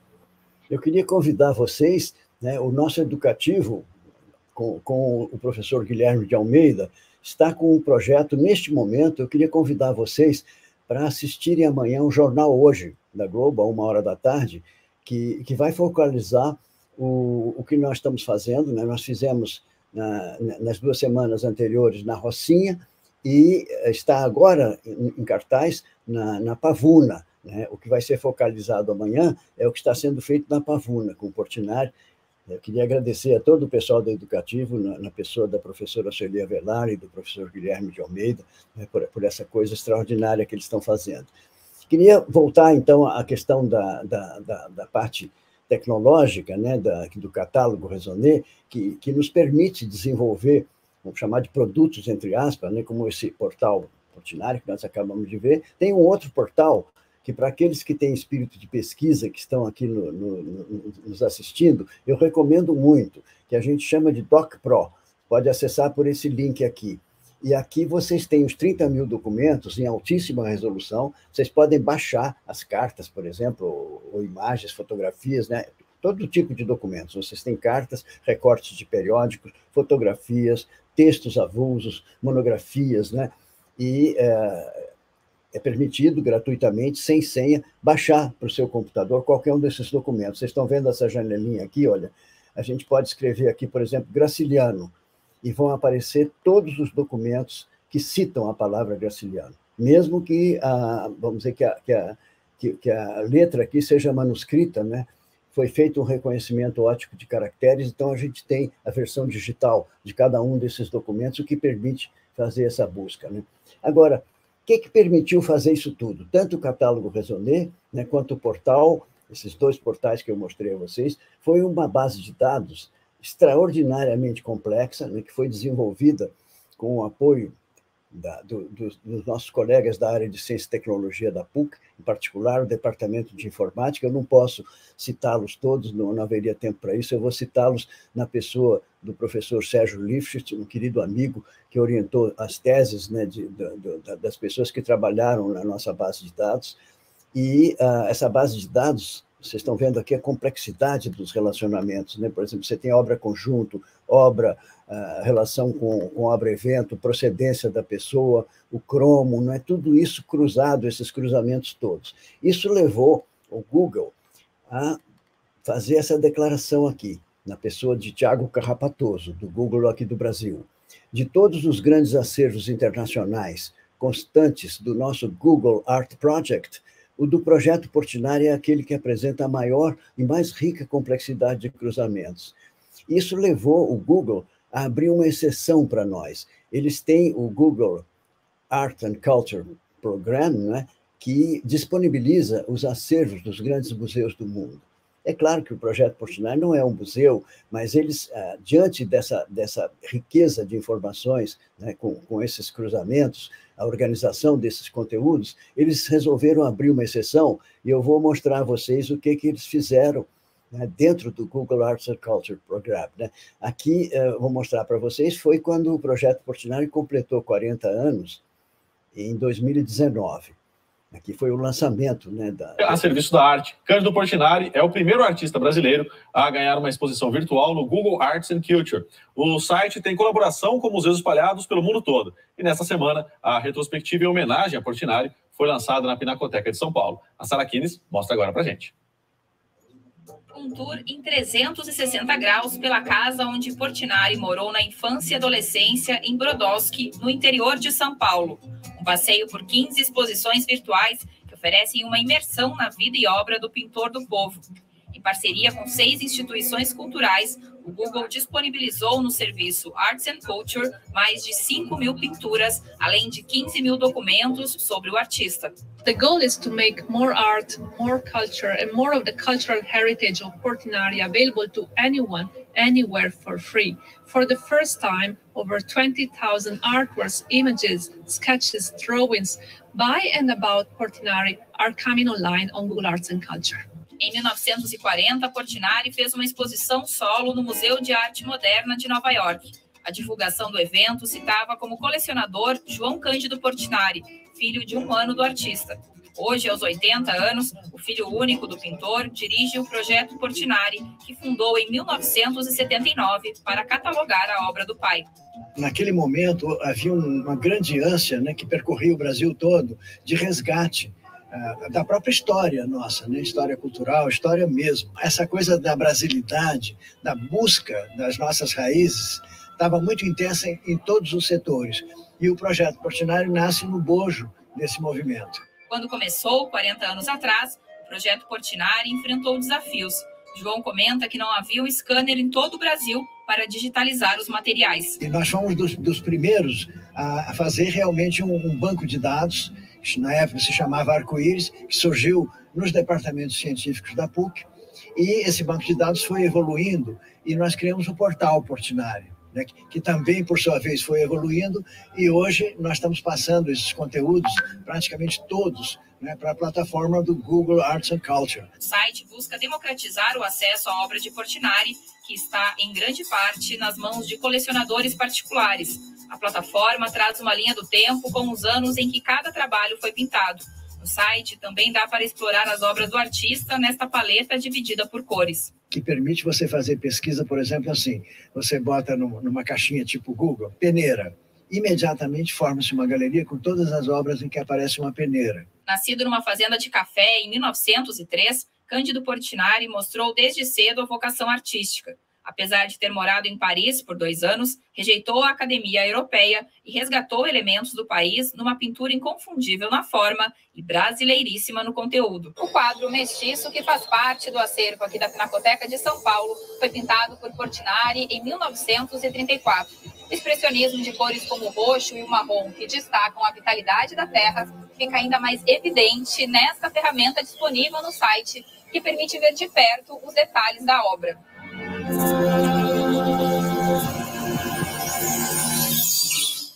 Eu queria convidar vocês, né, o nosso educativo, com, com o professor Guilherme de Almeida, está com um projeto neste momento. Eu queria convidar vocês para assistirem amanhã o Jornal Hoje, da Globo, a uma hora da tarde, que, que vai focalizar o, o que nós estamos fazendo. Né? Nós fizemos na, nas duas semanas anteriores na Rocinha e está agora em, em cartaz na, na Pavuna. Né? O que vai ser focalizado amanhã é o que está sendo feito na Pavuna, com o Portinari. Eu queria agradecer a todo o pessoal do Educativo, na, na pessoa da professora Celia Velar e do professor Guilherme de Almeida, né, por, por, essa coisa extraordinária que eles estão fazendo. Queria voltar, então, à questão da, da, da, da parte tecnológica, né, da, do catálogo Raisonné, que, que nos permite desenvolver, vamos chamar de produtos, entre aspas, né, como esse portal Portinari, que nós acabamos de ver. Tem um outro portal que para aqueles que têm espírito de pesquisa, que estão aqui no, no, no, nos assistindo, eu recomendo muito, que a gente chama de DocPro. Pode acessar por esse link aqui. E aqui vocês têm os 30 mil documentos em altíssima resolução. Vocês podem baixar as cartas, por exemplo, ou, ou imagens, fotografias, né? Todo tipo de documentos. Vocês têm cartas, recortes de periódicos, fotografias, textos avulsos, monografias, né? E é, é permitido gratuitamente, sem senha, baixar para o seu computador qualquer um desses documentos. Vocês estão vendo essa janelinha aqui, olha? A gente pode escrever aqui, por exemplo, Graciliano, e vão aparecer todos os documentos que citam a palavra Graciliano, mesmo que, a, vamos dizer, que a, que a, que, que a letra aqui seja manuscrita, né? Foi feito um reconhecimento ótico de caracteres, então a gente tem a versão digital de cada um desses documentos, o que permite fazer essa busca. Né? Agora, o que, que permitiu fazer isso tudo? Tanto o catálogo Raisonné, né, quanto o portal, esses dois portais que eu mostrei a vocês, foi uma base de dados extraordinariamente complexa, né, que foi desenvolvida com o apoio da, do, do, dos nossos colegas da área de ciência e tecnologia da PUC, em particular o departamento de informática. Eu não posso citá-los todos, não, não, haveria tempo para isso. Eu vou citá-los na pessoa do professor Sérgio Lifschitz, um querido amigo que orientou as teses né, de, de, das pessoas que trabalharam na nossa base de dados. E uh, essa base de dados vocês estão vendo aqui a complexidade dos relacionamentos, né? Por exemplo, você tem obra conjunto, obra, uh, relação com, com obra-evento, procedência da pessoa, o cromo, não é tudo isso cruzado, esses cruzamentos todos. Isso levou o Google a fazer essa declaração aqui, na pessoa de Tiago Carrapatoso, do Google aqui do Brasil. De todos os grandes acervos internacionais constantes do nosso Google Art Project, o do projeto Portinari é aquele que apresenta a maior e mais rica complexidade de cruzamentos. Isso levou o Google a abrir uma exceção para nós. Eles têm o Google Art and Culture Program, né, que disponibiliza os acervos dos grandes museus do mundo. É claro que o projeto Portinari não é um museu, mas eles, ah, diante dessa, dessa riqueza de informações, né, com, com esses cruzamentos, a organização desses conteúdos, eles resolveram abrir uma exceção e eu vou mostrar a vocês o que, que eles fizeram né, dentro do Google Arts and Culture Program. Né? Aqui, uh, vou mostrar para vocês, foi quando o projeto Portinari completou 40 anos, em 2019. Aqui foi o lançamento né, da. A serviço da arte. Cândido Portinari é o primeiro artista brasileiro a ganhar uma exposição virtual no Google Arts and Culture. O site tem colaboração com museus espalhados pelo mundo todo. E nesta semana, a retrospectiva em homenagem a Portinari foi lançada na Pinacoteca de São Paulo. A Sara Kines mostra agora para gente um tour em 360 graus pela casa onde Portinari morou na infância e adolescência em Brodowski, no interior de São Paulo. Um passeio por 15 exposições virtuais que oferecem uma imersão na vida e obra do pintor do povo. Em parceria com seis instituições culturais, o Google disponibilizou no serviço Arts and Culture mais de 5 mil pinturas, além de 15 mil documentos sobre o artista. The goal is to make more art, more culture, and more of the cultural heritage of Portinari available to anyone, anywhere for free. For the first time, over 20,000 artworks, images, sketches, drawings by and about Portinari are coming online on Google Arts and Culture. Em 1940, Portinari fez uma exposição solo no Museu de Arte Moderna de Nova York. A divulgação do evento citava como colecionador João Cândido Portinari, filho de um ano do artista. Hoje, aos 80 anos, o filho único do pintor dirige o projeto Portinari, que fundou em 1979 para catalogar a obra do pai. Naquele momento, havia uma grande ânsia né, que percorria o Brasil todo de resgate da própria história nossa, né? história cultural, história mesmo. Essa coisa da brasilidade, da busca das nossas raízes, estava muito intensa em, em todos os setores. E o projeto Portinari nasce no bojo desse movimento. Quando começou, 40 anos atrás, o projeto Portinari enfrentou desafios. João comenta que não havia um scanner em todo o Brasil para digitalizar os materiais. E nós fomos dos, dos primeiros a, fazer realmente um, um, banco de dados, que na época se chamava Arco-Íris, que surgiu nos departamentos científicos da PUC. E esse banco de dados foi evoluindo e nós criamos o portal Portinari né, que também, por sua vez, foi evoluindo, e hoje nós estamos passando esses conteúdos, praticamente todos, né, para a plataforma do Google Arts and Culture. O site busca democratizar o acesso à obra de Portinari, que está, em grande parte, nas mãos de colecionadores particulares. A plataforma traz uma linha do tempo com os anos em que cada trabalho foi pintado no site também dá para explorar as obras do artista nesta paleta dividida por cores. Que permite você fazer pesquisa, por exemplo, assim: você bota numa caixinha tipo Google, peneira. Imediatamente forma-se uma galeria com todas as obras em que aparece uma peneira. Nascido numa fazenda de café em 1903, Cândido Portinari mostrou desde cedo a vocação artística. Apesar de ter morado em Paris por dois anos, rejeitou a academia europeia e resgatou elementos do país numa pintura inconfundível na forma e brasileiríssima no conteúdo. O quadro Mestiço, que faz parte do acervo aqui da Pinacoteca de São Paulo, foi pintado por Portinari em 1934. Expressionismo de cores como o roxo e o marrom, que destacam a vitalidade da terra, fica ainda mais evidente nesta ferramenta disponível no site, que permite ver de perto os detalhes da obra.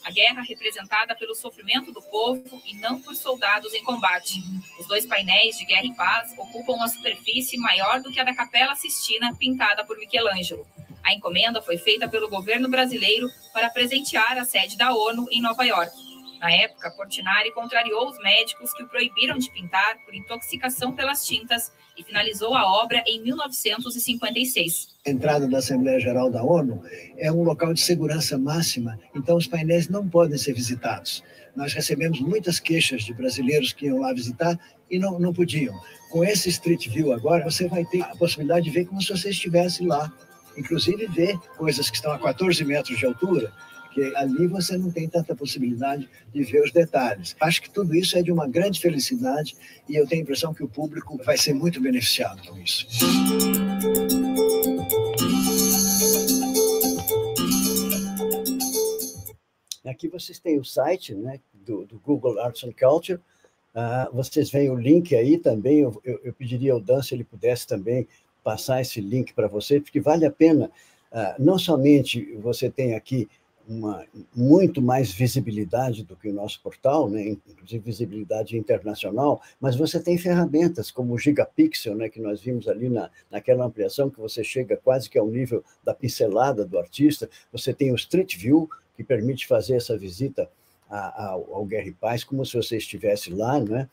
A guerra representada pelo sofrimento do povo e não por soldados em combate. Os dois painéis de Guerra e Paz ocupam uma superfície maior do que a da Capela Sistina, pintada por Michelangelo. A encomenda foi feita pelo governo brasileiro para presentear a sede da ONU em Nova York. Na época, Portinari contrariou os médicos que o proibiram de pintar por intoxicação pelas tintas e finalizou a obra em 1956. A entrada da Assembleia Geral da ONU é um local de segurança máxima, então os painéis não podem ser visitados. Nós recebemos muitas queixas de brasileiros que iam lá visitar e não, não podiam. Com esse Street View agora, você vai ter a possibilidade de ver como se você estivesse lá. Inclusive ver coisas que estão a 14 metros de altura, porque ali você não tem tanta possibilidade de ver os detalhes. Acho que tudo isso é de uma grande felicidade e eu tenho a impressão que o público vai ser muito beneficiado com isso. Aqui vocês têm o site né, do, do Google Arts and Culture. Uh, vocês veem o link aí também. Eu, eu, eu pediria ao Dan se ele pudesse também passar esse link para você, porque vale a pena. Uh, não somente você tem aqui uma muito mais visibilidade do que o nosso portal, né? inclusive visibilidade internacional, mas você tem ferramentas como o Gigapixel, né? que nós vimos ali na, naquela ampliação, que você chega quase que ao nível da pincelada do artista, você tem o Street View, que permite fazer essa visita a, a, ao Guerra e Paz, como se você estivesse lá, né?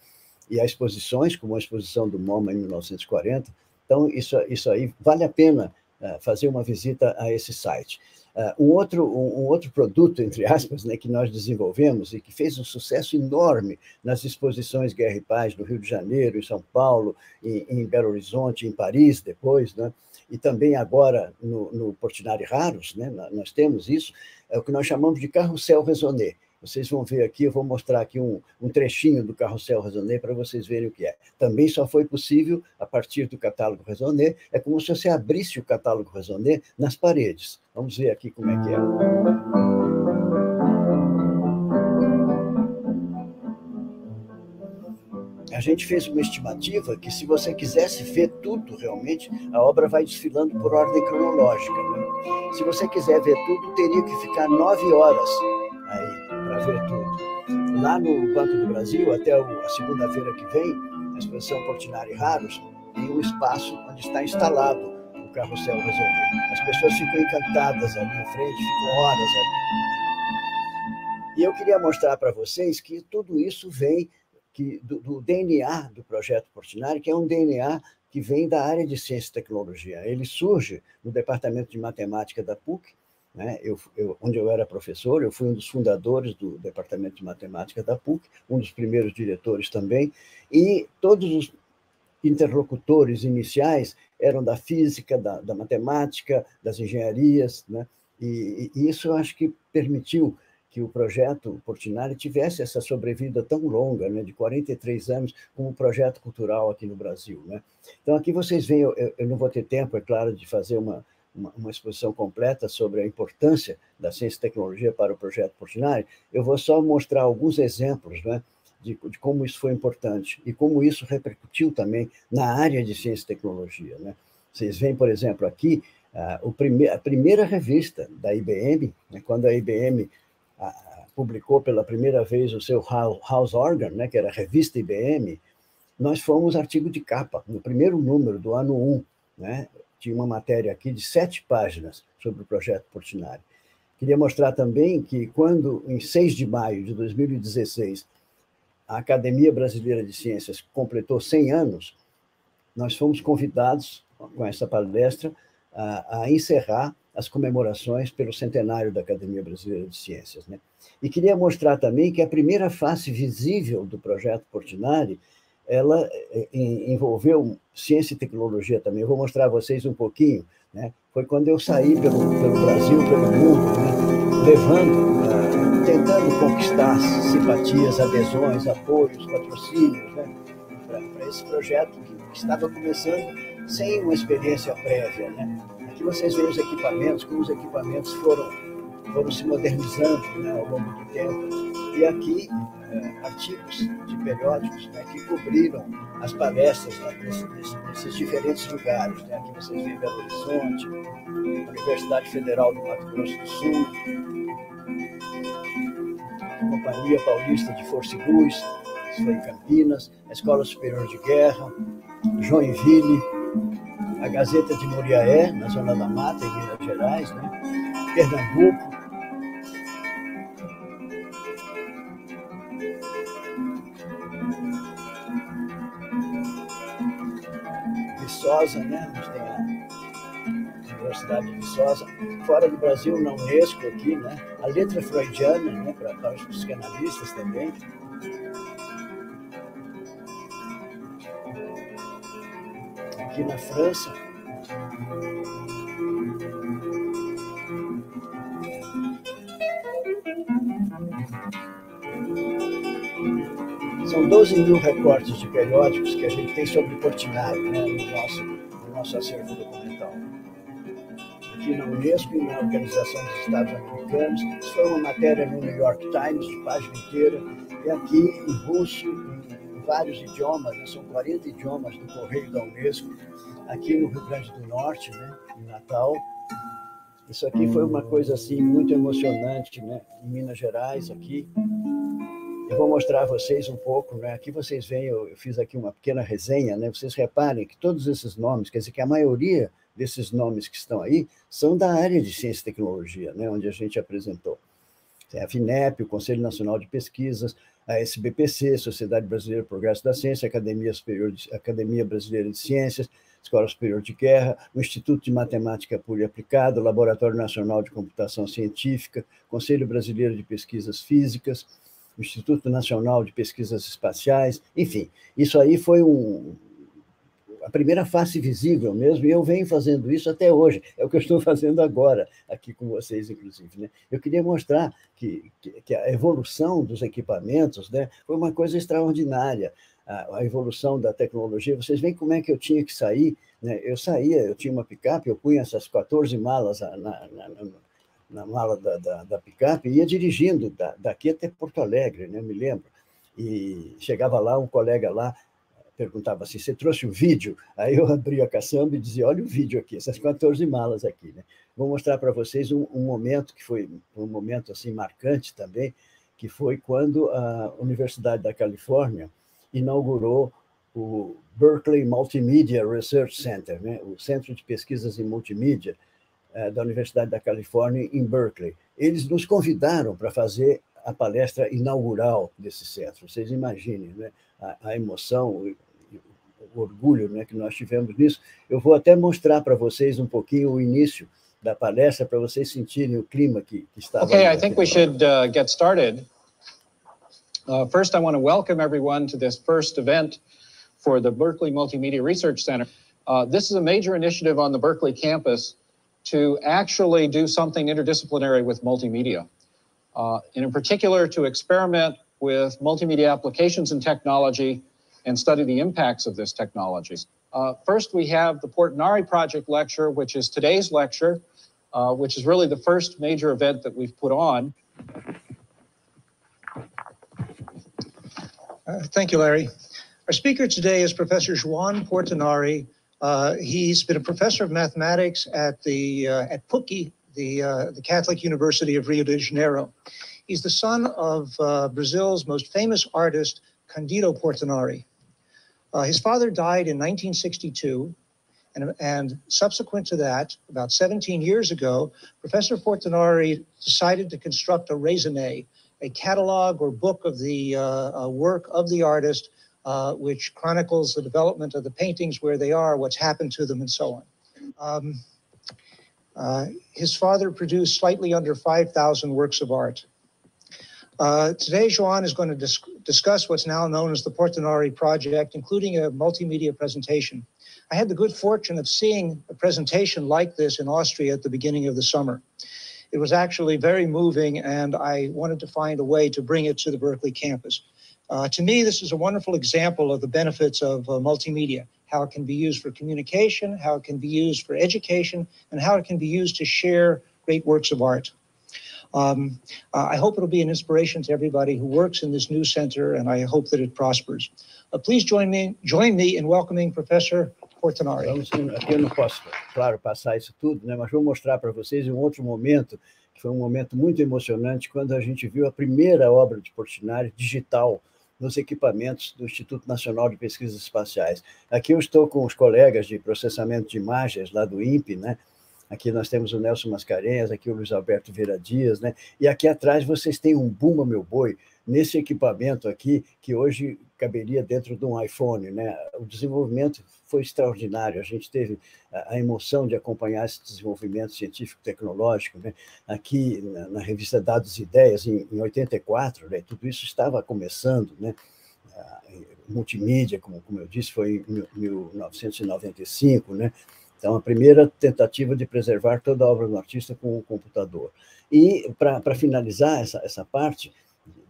e há exposições, como a exposição do MoMA em 1940, então isso, isso aí vale a pena uh, fazer uma visita a esse site. Uh, um, outro, um, um, outro produto, entre aspas, né, que nós desenvolvemos e que fez um sucesso enorme nas exposições Guerra e Paz no Rio de Janeiro, em São Paulo, em, em Belo Horizonte, em Paris depois, né, e também agora no, no Portinari Raros, né, nós temos isso, é o que nós chamamos de carrossel raisonné. Vocês vão ver aqui, eu vou mostrar aqui um, um trechinho do carrossel Raisonné para vocês verem o que é. Também só foi possível a partir do catálogo Raisonné, é como se você abrisse o catálogo Raisonné nas paredes. Vamos ver aqui como é que é. A gente fez uma estimativa que, se você quisesse ver tudo realmente, a obra vai desfilando por ordem cronológica. Né? Se você quiser ver tudo, teria que ficar nove horas aí para ver tudo. Lá no Banco do Brasil, até a segunda-feira que vem, a exposição Portinari Raros, em um espaço onde está instalado o carrossel resolver. As pessoas ficam encantadas ali em frente, ficam horas ali. E eu queria mostrar para vocês que tudo isso vem que, do, do, DNA do projeto Portinari, que é um DNA que vem da área de ciência e tecnologia. Ele surge no departamento de matemática da PUC, né? eu, eu, onde eu era professor, eu fui um dos fundadores do departamento de matemática da PUC, um dos primeiros diretores também, e todos os interlocutores iniciais eram da física, da, da matemática, das engenharias, né? e, e isso eu acho que permitiu que o projeto Portinari tivesse essa sobrevida tão longa, né, de 43 anos, como projeto cultural aqui no Brasil. Né? Então, aqui vocês veem, eu, eu não vou ter tempo, é claro, de fazer uma, uma, exposição completa sobre a importância da ciência e tecnologia para o projeto Portinari, eu vou só mostrar alguns exemplos né, de, de como isso foi importante e como isso repercutiu também na área de ciência e tecnologia. Né? Vocês veem, por exemplo, aqui, uh, prime a primeira revista da IBM, né, quando a IBM publicou pela primeira vez o seu House Organ, né, que era a revista IBM, nós fomos artigo de capa, no primeiro número do ano 1. Né, tinha uma matéria aqui de sete páginas sobre o projeto Portinari. Queria mostrar também que, quando, em 6 de maio de 2016, a Academia Brasileira de Ciências completou 100 anos, nós fomos convidados, com essa palestra, a, a encerrar as comemorações pelo centenário da Academia Brasileira de Ciências. Né? E queria mostrar também que a primeira face visível do projeto Portinari ela eh, envolveu ciência e tecnologia também. Eu vou mostrar a vocês um pouquinho. Né? Foi quando eu saí pelo, pelo Brasil, pelo mundo, né? levando, uh, tentando conquistar simpatias, adesões, apoios, patrocínios né? para esse projeto que estava começando sem uma experiência prévia. Né? Aqui vocês veem os equipamentos, como os equipamentos foram, foram se modernizando né, ao longo do tempo. E aqui, é, artigos de periódicos né, que cobriram as palestras né, nesses, nesses, diferentes lugares. Né? Aqui vocês veem Belo Horizonte, Universidade Federal do Mato Grosso do Sul, Companhia Paulista de Força e Luz, isso foi em Campinas, a Escola Superior de Guerra, Joinville, a Gazeta de Muriaé, na Zona da Mata, em Minas Gerais, né? Pernambuco. Viçosa, né? A gente tem a Universidade de Viçosa. Fora do Brasil, na Unesco aqui, né? A letra freudiana, né? Para, os psicanalistas também. aqui na França. São 12 mil recortes de periódicos que a gente tem sobre Portinari né, no, nosso, no nosso acervo documental. Aqui na Unesco na Organização dos Estados Americanos. Isso foi uma matéria no New York Times, de página inteira. E aqui em russo, vários idiomas, né? são 40 idiomas do Correio da Unesco, aqui no Rio Grande do Norte, né? em Natal. Isso aqui foi uma coisa assim muito emocionante, né? Em Minas Gerais, aqui. Eu vou mostrar a vocês um pouco, né? Aqui vocês veem, eu fiz aqui uma pequena resenha, né? Vocês reparem que todos esses nomes, quer dizer que a maioria desses nomes que estão aí são da área de ciência e tecnologia, né? Onde a gente apresentou. Tem a FINEP, o Conselho Nacional de Pesquisas, a SBPC, Sociedade Brasileira do Progresso da Ciência, Academia, Superior de, Academia Brasileira de Ciências, Escola Superior de Guerra, o Instituto de Matemática Pura e Aplicada, o Laboratório Nacional de Computação Científica, Conselho Brasileiro de Pesquisas Físicas, Instituto Nacional de Pesquisas Espaciais, enfim, isso aí foi um, a primeira face visível mesmo, e eu venho fazendo isso até hoje, é o que eu estou fazendo agora, aqui com vocês, inclusive. Né? Eu queria mostrar que, que, que a evolução dos equipamentos né, foi uma coisa extraordinária, a, a, evolução da tecnologia. Vocês veem como é que eu tinha que sair, né? eu saía, eu tinha uma picape, eu punha essas 14 malas na, na, na, na mala da, da, da picape e ia dirigindo da, daqui até Porto Alegre, né? me lembro. E chegava lá, um colega lá, perguntava assim, você trouxe o vídeo? Aí eu abria a caçamba e dizia, olha o vídeo aqui, essas 14 malas aqui. Né? Vou mostrar para vocês um, um, momento que foi um momento assim marcante também, que foi quando a Universidade da Califórnia inaugurou o Berkeley Multimedia Research Center, né? o Centro de Pesquisas em Multimídia da Universidade da Califórnia, em Berkeley. Eles nos convidaram para fazer a palestra inaugural desse centro. Vocês imaginem né? a, a emoção, o, o orgulho né, que nós tivemos nisso. Eu vou até mostrar para vocês um pouquinho o início da palestra para vocês sentirem o clima que, que estava. Okay, I think we should uh, get started. Uh, first, I want to welcome everyone to this first event for the Berkeley Multimedia Research Center. Uh, this is a major initiative on the Berkeley campus to actually do something interdisciplinary with multimedia, uh, and in particular to experiment with multimedia applications and technology and study the impacts of this technology. Uh, first, we have the Portinari Project lecture, which is today's lecture, uh, which is really the first major event that we've put on. Uh, thank you, Larry. Our speaker today is Professor Juan Portinari. Uh, he's been a professor of mathematics at the uh, at PUC, the uh, the Catholic University of Rio de Janeiro. He's the son of uh, Brazil's most famous artist, Candido Portinari. Uh, his father died in 1962, and, and subsequent to that, about 17 years ago, Professor Portinari decided to construct a raisonné, a catalog or book of the uh, work of the artist, uh, which chronicles the development of the paintings, where they are, what's happened to them, and so on. Um, uh, his father produced slightly under 5,000 works of art. Uh, today, Joan is going to dis- discuss what's now known as the Portinari Project, including a multimedia presentation. I had the good fortune of seeing a presentation like this in Austria at the beginning of the summer. It was actually very moving, and I wanted to find a way to bring it to the Berkeley campus. Uh, to me, this is a wonderful example of the benefits of uh, multimedia, how it can be used for communication, how it can be used for education, and how it can be used to share great works of art. Um, uh, I hope it'll be an inspiration to everybody who works in this new center, and I hope that it prospers. Uh, please join me, join me in welcoming Professor Portinari. Vamos, aqui eu não posso, claro, passar isso tudo, né? mas vou mostrar para vocês um outro momento, que foi um momento muito emocionante, quando a gente viu a primeira obra de Portinari digital nos equipamentos do Instituto Nacional de Pesquisas Espaciais. Aqui eu estou com os colegas de processamento de imagens lá do INPE, né? Aqui nós temos o Nelson Mascarenhas, aqui o Luiz Alberto Vieira Dias, né? E aqui atrás vocês têm um Bumba Meu Boi, nesse equipamento aqui, que hoje caberia dentro de um iPhone, né? O desenvolvimento foi extraordinário, a gente teve a emoção de acompanhar esse desenvolvimento científico-tecnológico, né? Aqui na, na, revista Dados e Ideias, em, em 84, né? Tudo isso estava começando, né? multimídia, como, como eu disse, foi em 1995, né? Então, a primeira tentativa de preservar toda a obra do artista com o computador. E, para finalizar essa, essa parte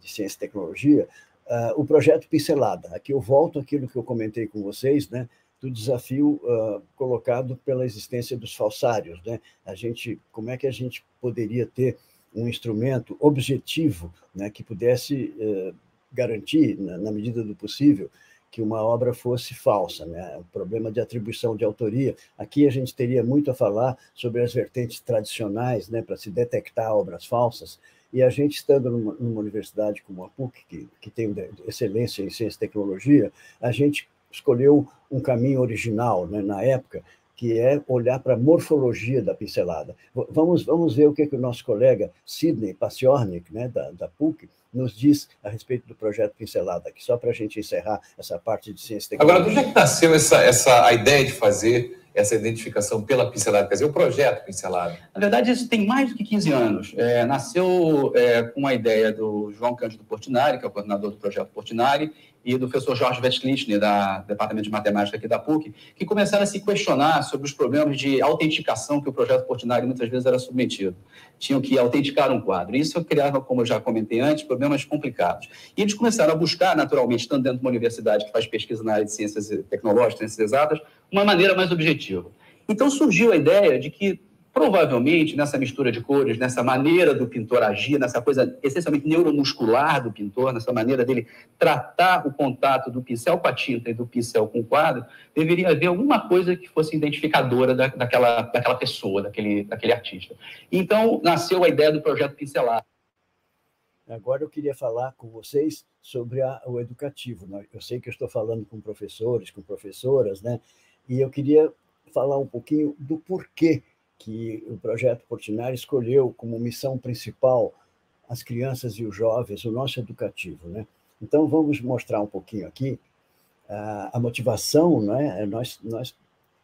de ciência e tecnologia, uh, o projeto Pincelada. Aqui eu volto àquilo que eu comentei com vocês, né, do desafio uh, colocado pela existência dos falsários. Né? A gente, como é que a gente poderia ter um instrumento objetivo né, que pudesse uh, garantir, na, na medida do possível, que uma obra fosse falsa, né? O problema de atribuição de autoria. Aqui a gente teria muito a falar sobre as vertentes tradicionais, né, para se detectar obras falsas. E a gente estando numa, numa universidade como a PUC, que, que tem excelência em ciência e tecnologia, a gente escolheu um caminho original, né, na época, que é olhar para a morfologia da pincelada. Vamos, vamos ver o que, que o nosso colega Sidney Paciornik, né, da, da PUC, nos diz a respeito do projeto Pincelada, aqui, só para a gente encerrar essa parte de ciência e tecnologia. Agora, de onde é que nasceu essa, essa, a ideia de fazer essa identificação pela pincelada, quer dizer, o projeto pincelada? Na verdade, isso tem mais do que 15 anos. É, nasceu é, com a ideia do João Cândido Portinari, que é o coordenador do projeto Portinari, e do professor Jorge Westlichner, da Departamento de Matemática aqui da PUC, que começaram a se questionar sobre os problemas de autenticação que o projeto Portinari muitas vezes era submetido. Tinham que autenticar um quadro. Isso criava, como eu já comentei antes, problemas complicados. E eles começaram a buscar, naturalmente, estando dentro de uma universidade que faz pesquisa na área de ciências tecnológicas, ciências exatas, uma maneira mais objetiva. Então surgiu a ideia de que provavelmente nessa mistura de cores, nessa maneira do pintor agir, nessa coisa essencialmente neuromuscular do pintor, nessa maneira dele tratar o contato do pincel com a tinta e do pincel com o quadro, deveria haver alguma coisa que fosse identificadora da, daquela, daquela pessoa, daquele, daquele artista. Então nasceu a ideia do projeto Pincelar. Agora eu queria falar com vocês sobre a, o educativo. Né? Eu sei que eu estou falando com professores, com professoras, né? E eu queria falar um pouquinho do porquê que o projeto Portinari escolheu como missão principal as crianças e os jovens, o nosso educativo, né? Então vamos mostrar um pouquinho aqui a, motivação, né? Nós nós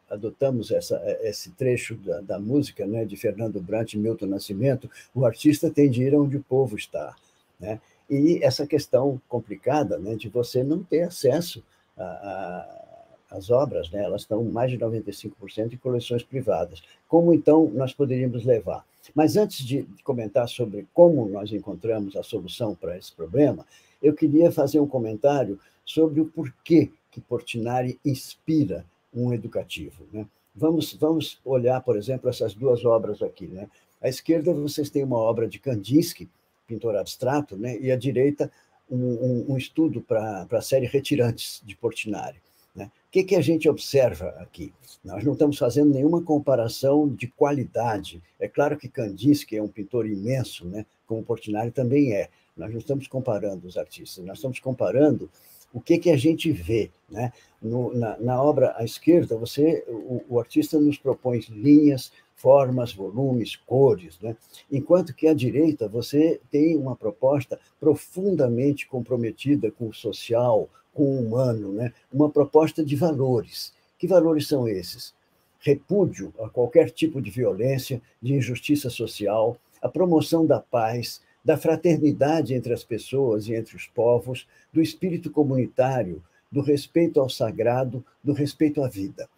adotamos essa, esse trecho da, da música, né, de Fernando Brant e Milton Nascimento. O artista tem de ir onde o povo está, né? E essa questão complicada, né, de você não ter acesso a, a as obras, né, elas estão mais de 95% em coleções privadas. Como então nós poderíamos levar? Mas antes de comentar sobre como nós encontramos a solução para esse problema, eu queria fazer um comentário sobre o porquê que Portinari inspira um educativo. Né? Vamos, vamos olhar, por exemplo, essas duas obras aqui. Né? À esquerda, vocês têm uma obra de Kandinsky, pintor abstrato, né? e à direita, um, um, um estudo para a série Retirantes, de Portinari. Né? O que, que a gente observa aqui? Nós não estamos fazendo nenhuma comparação de qualidade. É claro que Kandinsky é um pintor imenso, né? como Portinari também é. Nós não estamos comparando os artistas, nós estamos comparando o que, que a gente vê. Né? No, na, na, obra à esquerda, você, o, o, artista nos propõe linhas, formas, volumes, cores, né? enquanto que à direita você tem uma proposta profundamente comprometida com o social, com o humano, né? uma proposta de valores. Que valores são esses? Repúdio a qualquer tipo de violência, de injustiça social, a promoção da paz, da fraternidade entre as pessoas e entre os povos, do espírito comunitário, do respeito ao sagrado, do respeito à vida.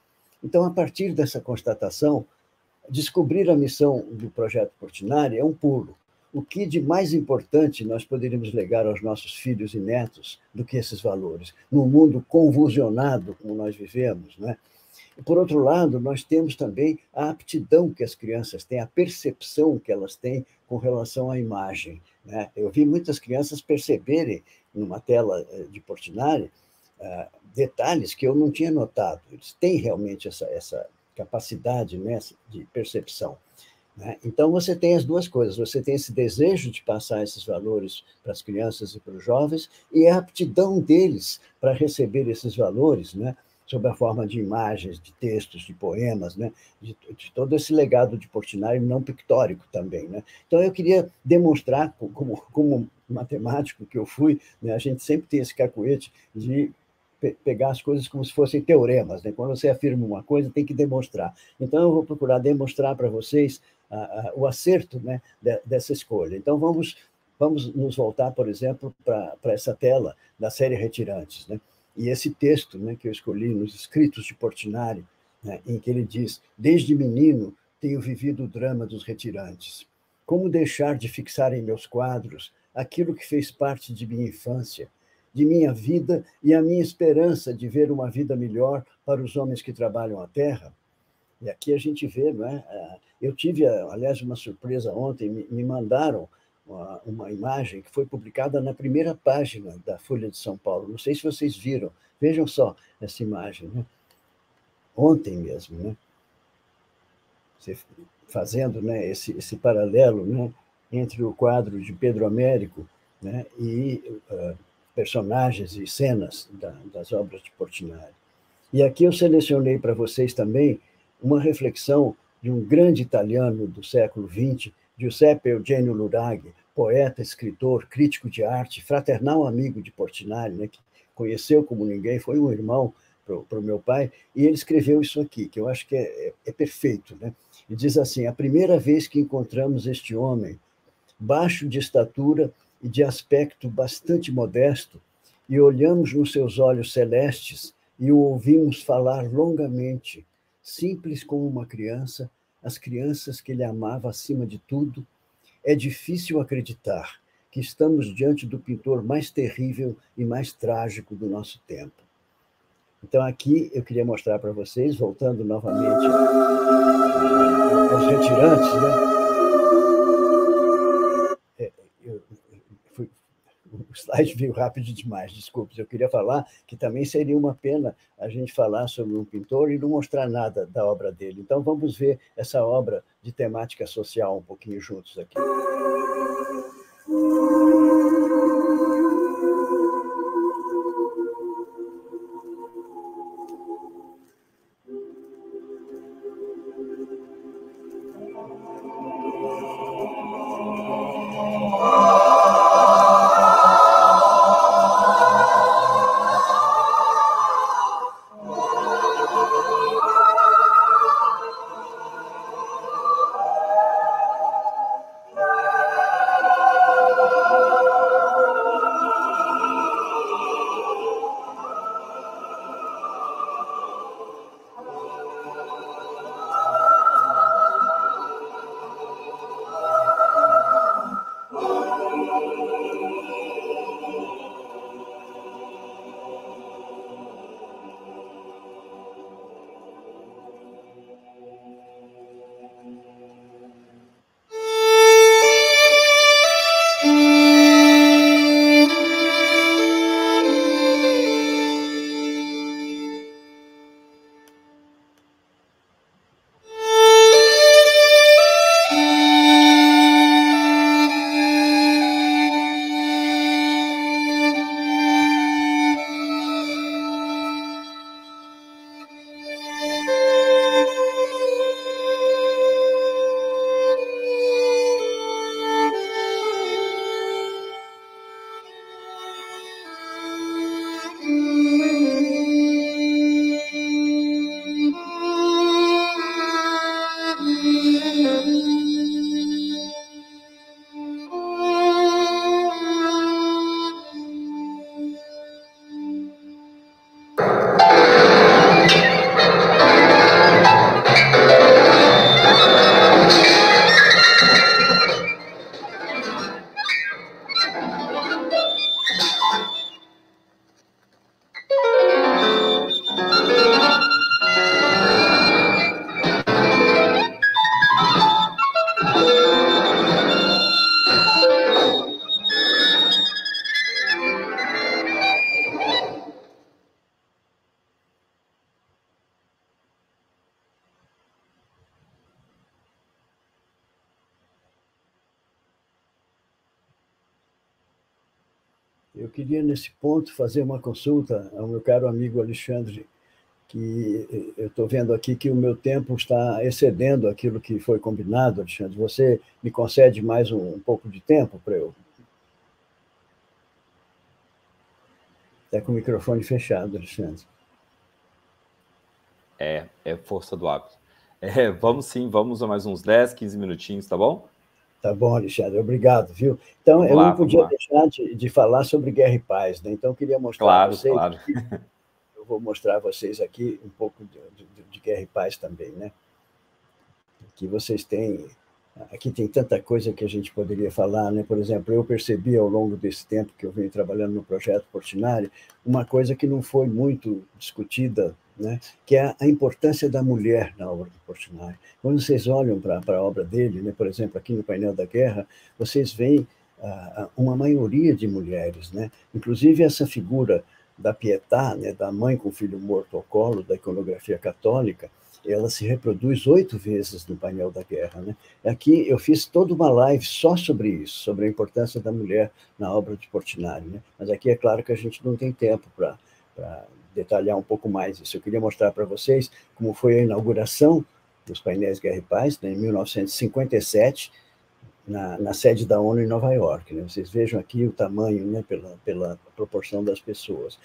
Então, a partir dessa constatação, descobrir a missão do projeto Portinari é um pulo. O que de mais importante nós poderíamos legar aos nossos filhos e netos do que esses valores, num mundo convulsionado como nós vivemos, né? Por outro lado, nós temos também a aptidão que as crianças têm, a percepção que elas têm com relação à imagem. Né? Eu vi muitas crianças perceberem numa tela eh, de Portinari uh, detalhes que eu não tinha notado. Eles têm realmente essa, essa capacidade né, de percepção. Né? Então, você tem as duas coisas: você tem esse desejo de passar esses valores para as crianças e para os jovens, e a aptidão deles para receber esses valores, né? sob a forma de imagens, de textos, de poemas, né? de, de todo esse legado de Portinari não pictórico também. Né? Então, eu queria demonstrar, como, como matemático que eu fui, né? a gente sempre tem esse cacuete de pe pegar as coisas como se fossem teoremas. Né? Quando você afirma uma coisa, tem que demonstrar. Então, eu vou procurar demonstrar para vocês o acerto né, de, dessa escolha. Então, vamos, vamos nos voltar, por exemplo, para essa tela da série Retirantes. Né? E esse texto né, que eu escolhi nos escritos de Portinari, né, em que ele diz: Desde menino tenho vivido o drama dos retirantes. Como deixar de fixar em meus quadros aquilo que fez parte de minha infância, de minha vida e a minha esperança de ver uma vida melhor para os homens que trabalham a terra? E aqui a gente vê, não é? Ah, eu tive, aliás, uma surpresa ontem, me mandaram uma imagem que foi publicada na primeira página da Folha de São Paulo. Não sei se vocês viram. Vejam só essa imagem. Né? Ontem mesmo, né? Você fazendo né, esse, esse paralelo né, entre o quadro de Pedro Américo né, e uh, personagens e cenas da, das obras de Portinari. E aqui eu selecionei para vocês também uma reflexão de um grande italiano do século XX, Giuseppe Eugenio Luraghi, poeta, escritor, crítico de arte, fraternal amigo de Portinari, né, que conheceu como ninguém, foi um irmão para o meu pai, e ele escreveu isso aqui, que eu acho que é, é, é perfeito. Né? E diz assim: a primeira vez que encontramos este homem, baixo de estatura e de aspecto bastante modesto, e olhamos nos seus olhos celestes e o ouvimos falar longamente, simples como uma criança, as crianças que ele amava acima de tudo, é difícil acreditar que estamos diante do pintor mais terrível e mais trágico do nosso tempo. Então, aqui eu queria mostrar para vocês, voltando novamente aos retirantes, né? Slide veio rápido demais, desculpe. Eu queria falar que também seria uma pena a gente falar sobre um pintor e não mostrar nada da obra dele. Então, vamos ver essa obra de temática social um pouquinho juntos aqui. Ponto, fazer uma consulta ao meu caro amigo Alexandre, que eu estou vendo aqui que o meu tempo está excedendo aquilo que foi combinado, Alexandre. Você me concede mais um, um pouco de tempo para eu. Está com o microfone fechado, Alexandre. É, é força do hábito. É, vamos sim, vamos a mais uns 10, 15 minutinhos, tá bom? Tá bom, Alexandre, obrigado, viu? Então, vamos eu lá, não podia deixar de, de, falar sobre guerra e paz, né? Então, eu queria mostrar claro, a vocês. Claro. Eu vou mostrar a vocês aqui um pouco de, de, de guerra e paz também, né? Que vocês têm. Aqui tem tanta coisa que a gente poderia falar, né? Por exemplo, eu percebi ao longo desse tempo que eu venho trabalhando no projeto Portinari, uma coisa que não foi muito discutida né, que é a importância da mulher na obra do Portinari. Quando vocês olham para a obra dele, né, por exemplo, aqui no painel da guerra, vocês veem ah, uma maioria de mulheres, né? inclusive essa figura da Pietà, né, da mãe com o filho morto ao colo, da iconografia católica, ela se reproduz oito vezes no painel da guerra. Né? Aqui eu fiz toda uma live só sobre isso, sobre a importância da mulher na obra de Portinari. Né? Mas aqui é claro que a gente não tem tempo para detalhar um pouco mais isso. Eu queria mostrar para vocês como foi a inauguração dos painéis Guerra e Paz, né, em 1957, na, na, sede da ONU em Nova York. Né? Vocês vejam aqui o tamanho, né, pela, pela proporção das pessoas.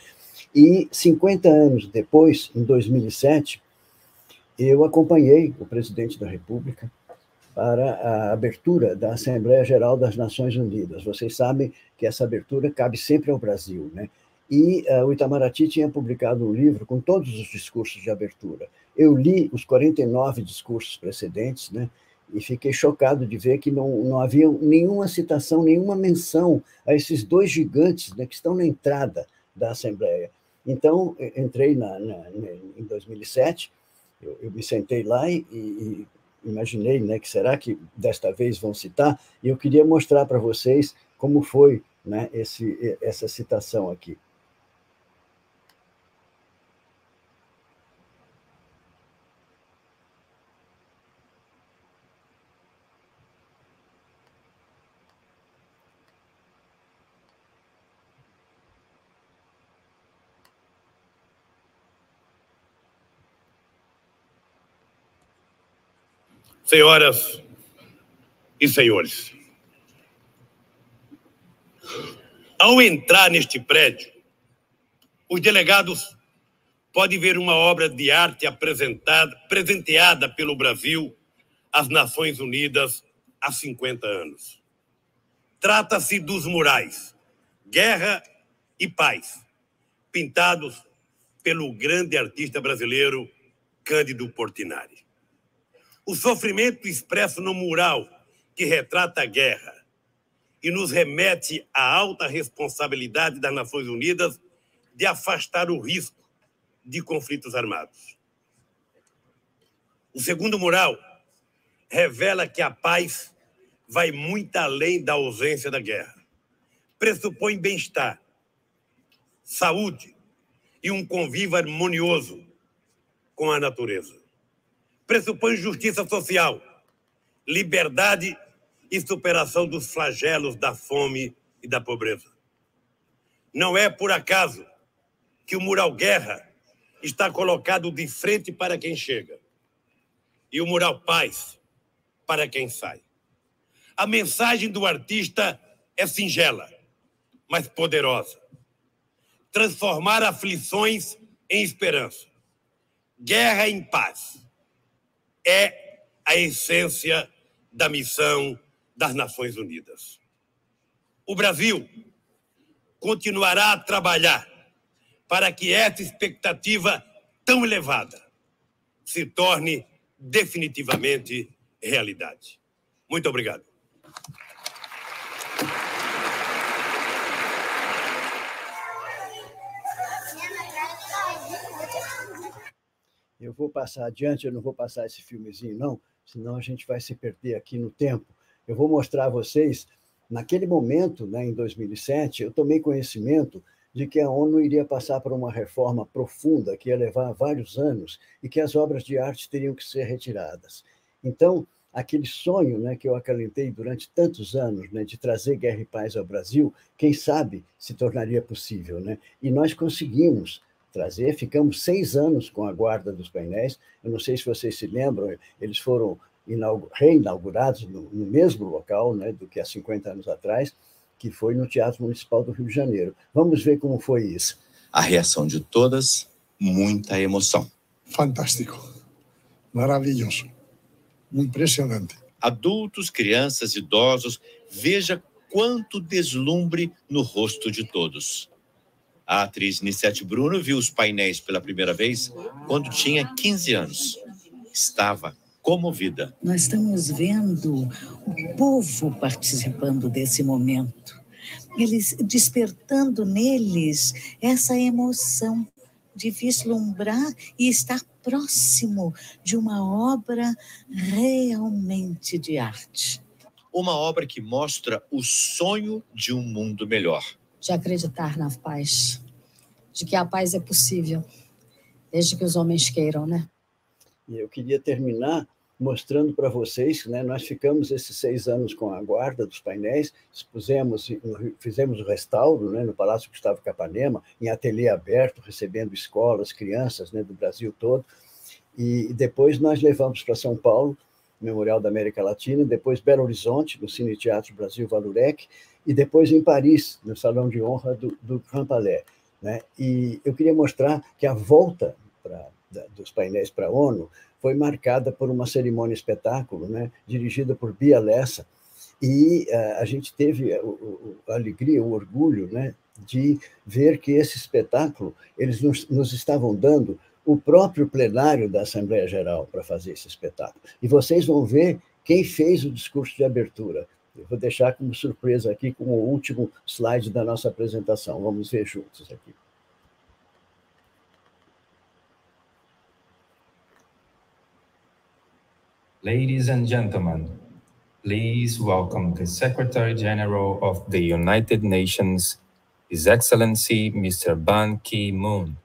E 50 anos depois, em 2007, eu acompanhei o presidente da República para a abertura da Assembleia Geral das Nações Unidas. Vocês sabem que essa abertura cabe sempre ao Brasil, né? E uh, o Itamaraty tinha publicado um livro com todos os discursos de abertura. Eu li os 49 discursos precedentes, né? E fiquei chocado de ver que não, não havia nenhuma citação, nenhuma menção a esses dois gigantes né, que estão na entrada da Assembleia. Então, entrei na, na, em 2007, eu, eu, me sentei lá e, e imaginei né, que será que desta vez vão citar, e eu queria mostrar para vocês como foi né, esse, essa citação aqui. Senhoras e senhores. Ao entrar neste prédio, os delegados podem ver uma obra de arte apresentada, presenteada pelo Brasil às Nações Unidas há 50 anos. Trata-se dos murais Guerra e Paz, pintados pelo grande artista brasileiro Cândido Portinari. O sofrimento expresso no mural que retrata a guerra e nos remete à alta responsabilidade das Nações Unidas de afastar o risco de conflitos armados. O segundo mural revela que a paz vai muito além da ausência da guerra. Pressupõe bem-estar, saúde e um convívio harmonioso com a natureza pressupõe justiça social, liberdade e superação dos flagelos da fome e da pobreza. Não é por acaso que o mural Guerra está colocado de frente para quem chega e o mural Paz para quem sai. A mensagem do artista é singela, mas poderosa. Transformar aflições em esperança, guerra em paz é a essência da missão das Nações Unidas. O Brasil continuará a trabalhar para que essa expectativa tão elevada se torne definitivamente realidade. Muito obrigado. Eu vou passar adiante, eu não vou passar esse filmezinho, não, senão a gente vai se perder aqui no tempo. Eu vou mostrar a vocês, naquele momento, né, em 2007, eu tomei conhecimento de que a ONU iria passar por uma reforma profunda, que ia levar vários anos, e que as obras de arte teriam que ser retiradas. Então, aquele sonho né, que eu acalentei durante tantos anos né, de trazer guerra e paz ao Brasil, quem sabe se tornaria possível. Né? E nós conseguimos trazer, ficamos seis anos com a guarda dos painéis. Eu não sei se vocês se lembram, eles foram reinaugurados no, no mesmo local né, do que há 50 anos atrás, que foi no Teatro Municipal do Rio de Janeiro. Vamos ver como foi isso. A reação de todas, muita emoção. Fantástico, maravilhoso, impressionante. Adultos, crianças, idosos, veja quanto deslumbre no rosto de todos. A atriz Nissete Bruno viu os painéis pela primeira vez quando tinha 15 anos. Estava comovida. Nós estamos vendo o povo participando desse momento, eles despertando neles essa emoção de vislumbrar e estar próximo de uma obra realmente de arte. Uma obra que mostra o sonho de um mundo melhor. De acreditar na paz, de que a paz é possível, desde que os homens queiram, né? E eu queria terminar mostrando para vocês, né, nós ficamos esses seis anos com a guarda dos painéis, expusemos, fizemos o restauro né, no Palácio Gustavo Capanema, em ateliê aberto, recebendo escolas, crianças né, do Brasil todo, e depois nós levamos para São Paulo, Memorial da América Latina, depois Belo Horizonte, no Cine Teatro Brasil Valurec, e depois em Paris, no Salão de Honra do, do Grand Palais. Né? E eu queria mostrar que a volta pra, da, dos painéis para a ONU foi marcada por uma cerimônia espetáculo, né, dirigida por Bia Lessa, e uh, a gente teve a, a, alegria, o orgulho, né, de ver que esse espetáculo eles nos, nos estavam dando o próprio plenário da Assembleia Geral para fazer esse espetáculo. E vocês vão ver quem fez o discurso de abertura. Eu vou deixar como surpresa aqui com o último slide da nossa apresentação. Vamos ver juntos aqui. Ladies and gentlemen, please welcome the Secretary General of the United Nations, His Excellency Mr. Ban Ki-moon.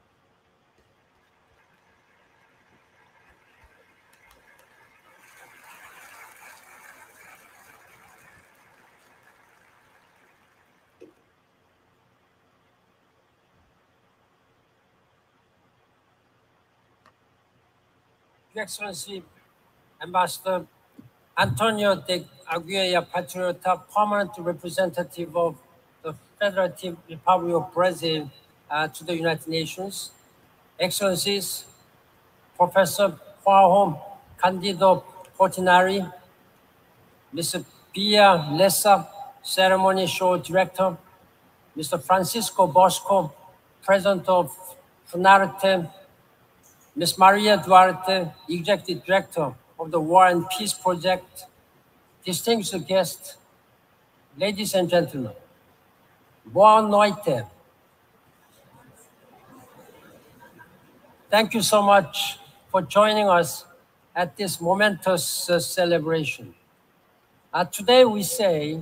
Excellency, Ambassador Antonio de Aguirre Patriota, permanent representative of the Federative Republic of Brazil uh, to the United Nations, Excellencies, Professor João Candido Portinari, Mr. Pia Lessa, Ceremony Show Director, Mr. Francisco Bosco, President of FUNARTE, Ms. Maria Duarte, Executive Director of the War and Peace Project, distinguished guests, ladies and gentlemen, boa noite. Thank you so much for joining us at this momentous uh, celebration. Uh, today we say,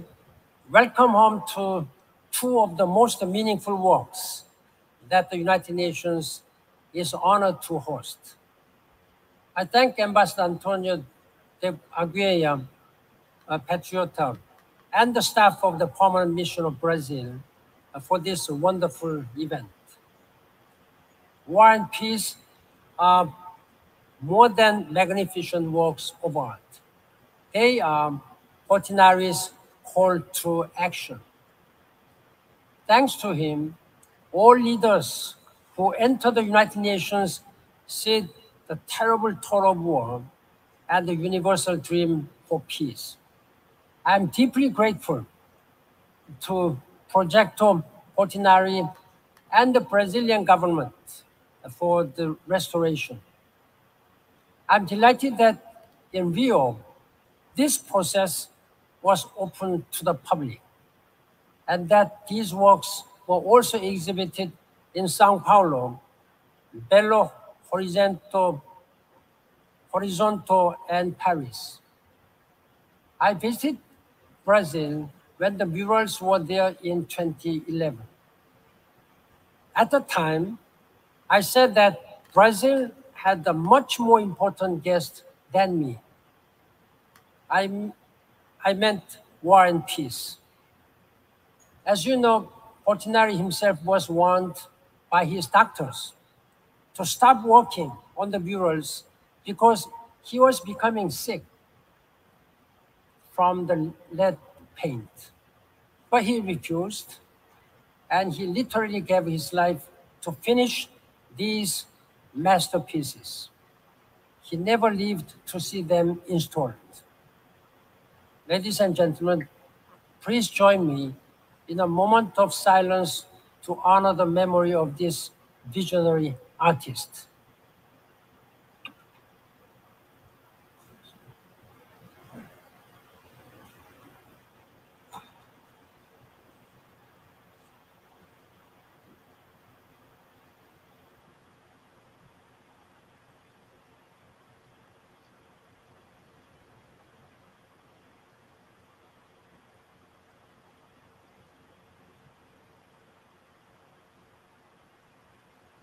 welcome home to two of the most meaningful works that the United Nations is honored to host. I thank Ambassador Antonio de Aguirre, uh, Patriota, and the staff of the Permanent Mission of Brazil uh, for this wonderful event. War and peace are more than magnificent works of art. They are Portinari's call to action. Thanks to him, all leaders who enter the United Nations see the terrible toll of war and the universal dream for peace. I'm deeply grateful to Projecto Portinari and the Brazilian government for the restoration. I'm delighted that in Rio, this process was open to the public and that these works were also exhibited in Sao Paulo, Belo Horizonte, Horizonte and Paris. I visited Brazil when the murals were there in 2011. At the time, I said that Brazil had a much more important guest than me. I, I meant war and peace. As you know, Portinari himself was warned by his doctors to stop working on the murals because he was becoming sick from the lead paint. But he refused, and he literally gave his life to finish these masterpieces. He never lived to see them installed. Ladies and gentlemen, please join me in a moment of silence to honor the memory of this visionary artist.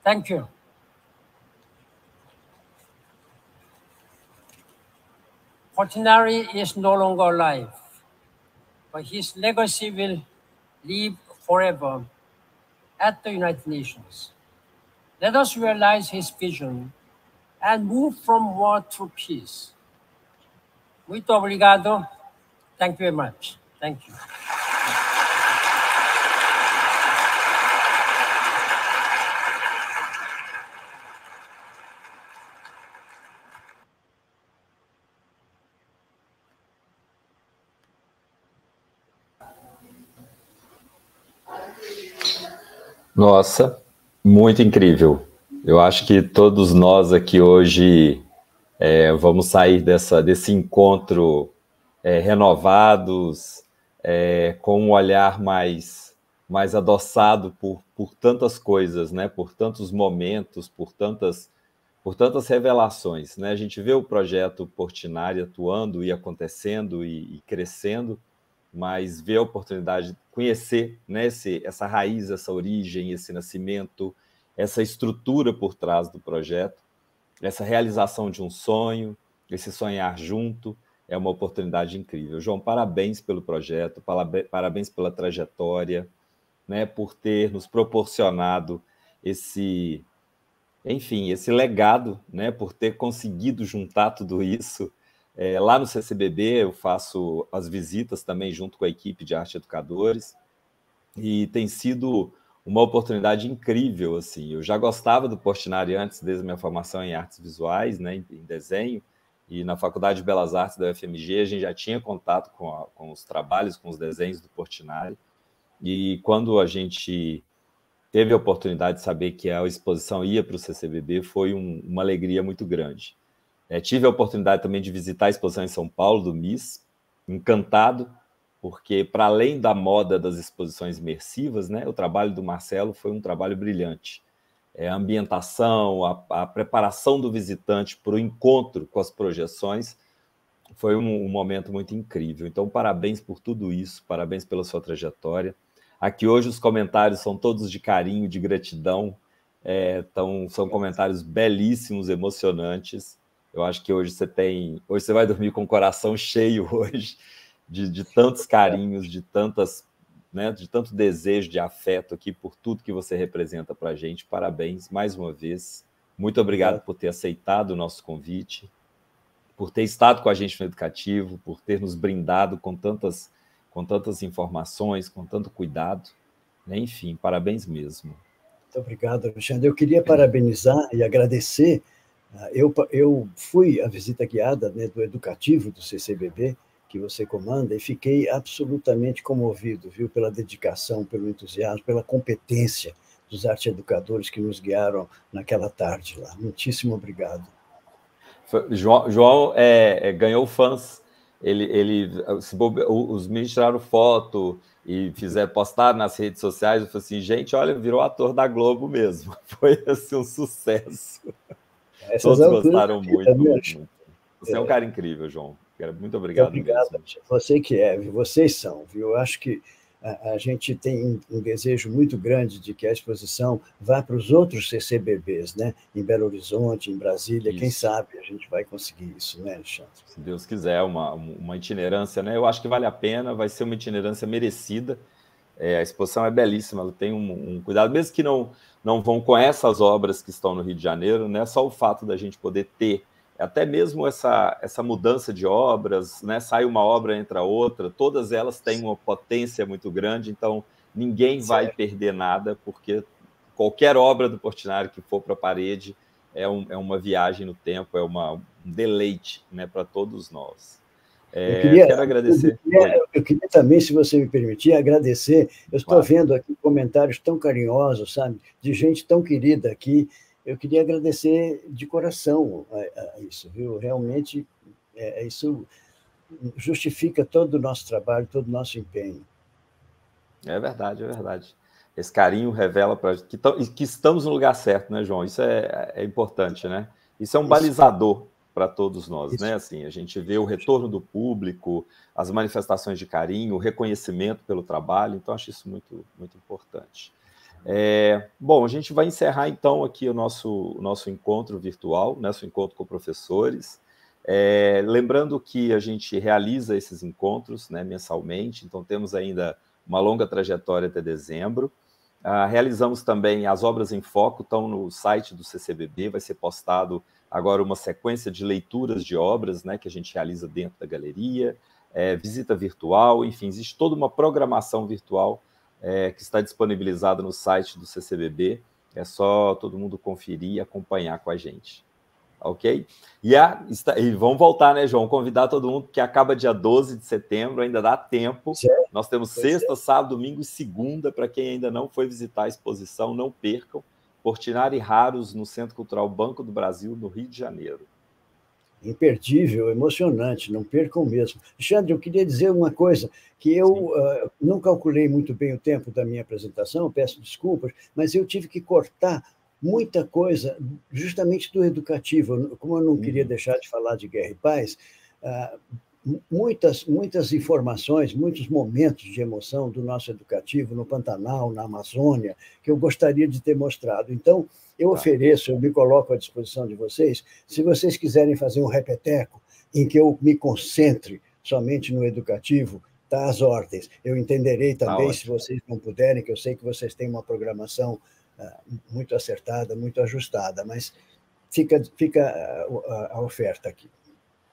Thank you. Portinari is no longer alive, but his legacy will live forever at the United Nations. Let us realize his vision and move from war to peace. Muito obrigado. Thank you very much. Thank you. Nossa, muito incrível. Eu acho que todos nós aqui hoje é, vamos sair dessa, desse encontro é, renovados, é, com um olhar mais, mais adoçado por, por tantas coisas, né? por tantos momentos, por tantas, por tantas revelações. Né? A gente vê o projeto Portinari atuando e acontecendo e, e crescendo, mas ver a oportunidade de conhecer né, esse, essa raiz, essa origem, esse nascimento, essa estrutura por trás do projeto, essa realização de um sonho, esse sonhar junto, é uma oportunidade incrível. João, parabéns pelo projeto, parabéns pela trajetória, né, por ter nos proporcionado esse, enfim, esse legado, né, por ter conseguido juntar tudo isso é, lá no CCBB eu faço as visitas também junto com a equipe de arte educadores e tem sido uma oportunidade incrível assim. Eu já gostava do Portinari antes desde a minha formação em artes visuais, né, em desenho e na Faculdade de Belas Artes da UFMG a gente já tinha contato com, a, com os trabalhos, com os desenhos do Portinari e quando a gente teve a oportunidade de saber que a exposição ia para o CCBB foi um, uma alegria muito grande. É, tive a oportunidade também de visitar a exposição em São Paulo do MIS, encantado, porque para além da moda das exposições imersivas, né, o trabalho do Marcelo foi um trabalho brilhante. É, a ambientação, a, a preparação do visitante para o encontro com as projeções foi um, um, momento muito incrível. Então, parabéns por tudo isso, parabéns pela sua trajetória. Aqui hoje os comentários são todos de carinho, de gratidão, é, tão, são comentários belíssimos, emocionantes. Eu acho que hoje você tem. Hoje você vai dormir com o coração cheio hoje de, de tantos carinhos, de tantas. Né, de tanto desejo, de afeto aqui por tudo que você representa para a gente. Parabéns mais uma vez. Muito obrigado por ter aceitado o nosso convite, por ter estado com a gente no Educativo, por ter nos brindado com tantas, com tantas informações, com tanto cuidado. Né? Enfim, parabéns mesmo. Muito obrigado, Alexandre. Eu queria parabenizar e agradecer eu, eu fui à visita guiada né, do educativo do CCBB, que você comanda, e fiquei absolutamente comovido, viu, pela dedicação, pelo entusiasmo, pela competência dos arte educadores que nos guiaram naquela tarde lá. Muitíssimo obrigado. João, João é, é, ganhou fãs. Ele, ele, os meninos tiraram foto e fizeram postar nas redes sociais. Eu falei assim, gente, olha, virou ator da Globo mesmo. Foi assim, um sucesso. Essas Todos gostaram muito, muito, Você é. é. um cara incrível, João. Muito obrigado. Obrigado. Mesmo. Você que é, vocês são, viu? Eu acho que a, a gente tem um, desejo muito grande de que a exposição vá para os outros CCBBs, né? em Belo Horizonte, em Brasília, isso. quem sabe a gente vai conseguir isso, né, Alexandre? Se Deus quiser, uma, uma itinerância, né? eu acho que vale a pena, vai ser uma itinerância merecida, é, a exposição é belíssima, ela tem um, um, cuidado, mesmo que não, não vão com essas obras que estão no Rio de Janeiro, né? só o fato da gente poder ter até mesmo essa, essa mudança de obras, né? sai uma obra, entra outra, todas elas têm uma potência muito grande, então ninguém certo. vai perder nada, porque qualquer obra do Portinari que for para a parede é, um, é, uma viagem no tempo, é uma, um deleite né, para todos nós. É, eu queria, quero agradecer. Eu queria, eu queria, também, se você me permitir, agradecer. Eu estou claro. vendo aqui comentários tão carinhosos, sabe, de gente tão querida aqui, eu queria agradecer de coração a, a isso, viu? Realmente, é, isso justifica todo o nosso trabalho, todo o nosso empenho. É verdade, é verdade. Esse carinho revela para que, que estamos no lugar certo, né, João? Isso é, é importante, né? Isso é um isso. balizador para todos nós, isso. né? Assim, a gente vê o retorno do público, as manifestações de carinho, o reconhecimento pelo trabalho, então acho isso muito, muito importante. É, bom, a gente vai encerrar então aqui o nosso, o nosso encontro virtual, nosso encontro com professores. É, lembrando que a gente realiza esses encontros né, mensalmente, então temos ainda uma longa trajetória até dezembro. Ah, realizamos também as obras em foco, estão no site do CCBB, vai ser postado agora uma sequência de leituras de obras né, que a gente realiza dentro da galeria, é, visita virtual, enfim, existe toda uma programação virtual é, que está disponibilizado no site do CCBB. É só todo mundo conferir e acompanhar com a gente. Ok? E, a, está, e vamos voltar, né, João? Convidar todo mundo, que acaba dia 12 de setembro, ainda dá tempo. Certo. Nós temos pois sexta, é. sábado, domingo e segunda, para quem ainda não foi visitar a exposição, não percam. Portinari Raros, no Centro Cultural Banco do Brasil, no Rio de Janeiro imperdível, emocionante, não percam mesmo. Alexandre, eu queria dizer uma coisa, que eu uh, não calculei muito bem o tempo da minha apresentação, peço desculpas, mas eu tive que cortar muita coisa justamente do educativo. Como eu não queria uhum. deixar de falar de guerra e paz, uh, muitas, muitas informações, muitos momentos de emoção do nosso educativo no Pantanal, na Amazônia, que eu gostaria de ter mostrado. Então, eu tá. ofereço, eu me coloco à disposição de vocês, se vocês quiserem fazer um repeteco em que eu me concentre somente no educativo, tá às ordens. Eu entenderei tá também, tá se vocês não puderem, que eu sei que vocês têm uma programação uh, muito acertada, muito ajustada, mas fica, fica a, a oferta aqui.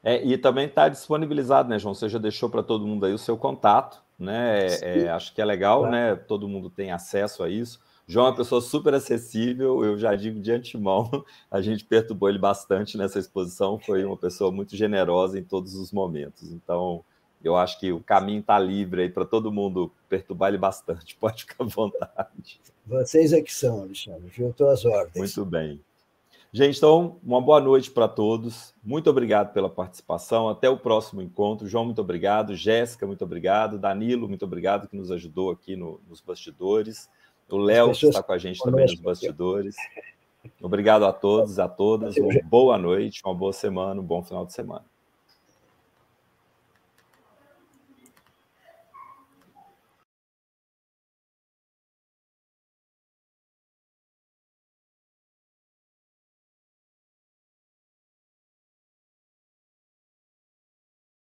É, e também está disponibilizado, né, João? Você já deixou para todo mundo aí o seu contato, né? É, acho que é legal, claro. né? Todo mundo tem acesso a isso. João é uma pessoa super acessível, eu já digo de antemão, a gente perturbou ele bastante nessa exposição, foi uma pessoa muito generosa em todos os momentos. Então, eu acho que o caminho está livre aí para todo mundo perturbar ele bastante, pode ficar à vontade. Vocês é que são, Alexandre, estou às ordens. Muito bem. Gente, então, uma boa noite para todos. Muito obrigado pela participação. Até o próximo encontro. João, muito obrigado. Jéssica, muito obrigado. Danilo, muito obrigado que nos ajudou aqui no, nos bastidores. O Léo, que está com a gente também nos bastidores. Obrigado a todos e a todas. Uma boa noite, uma boa semana, um bom final de semana.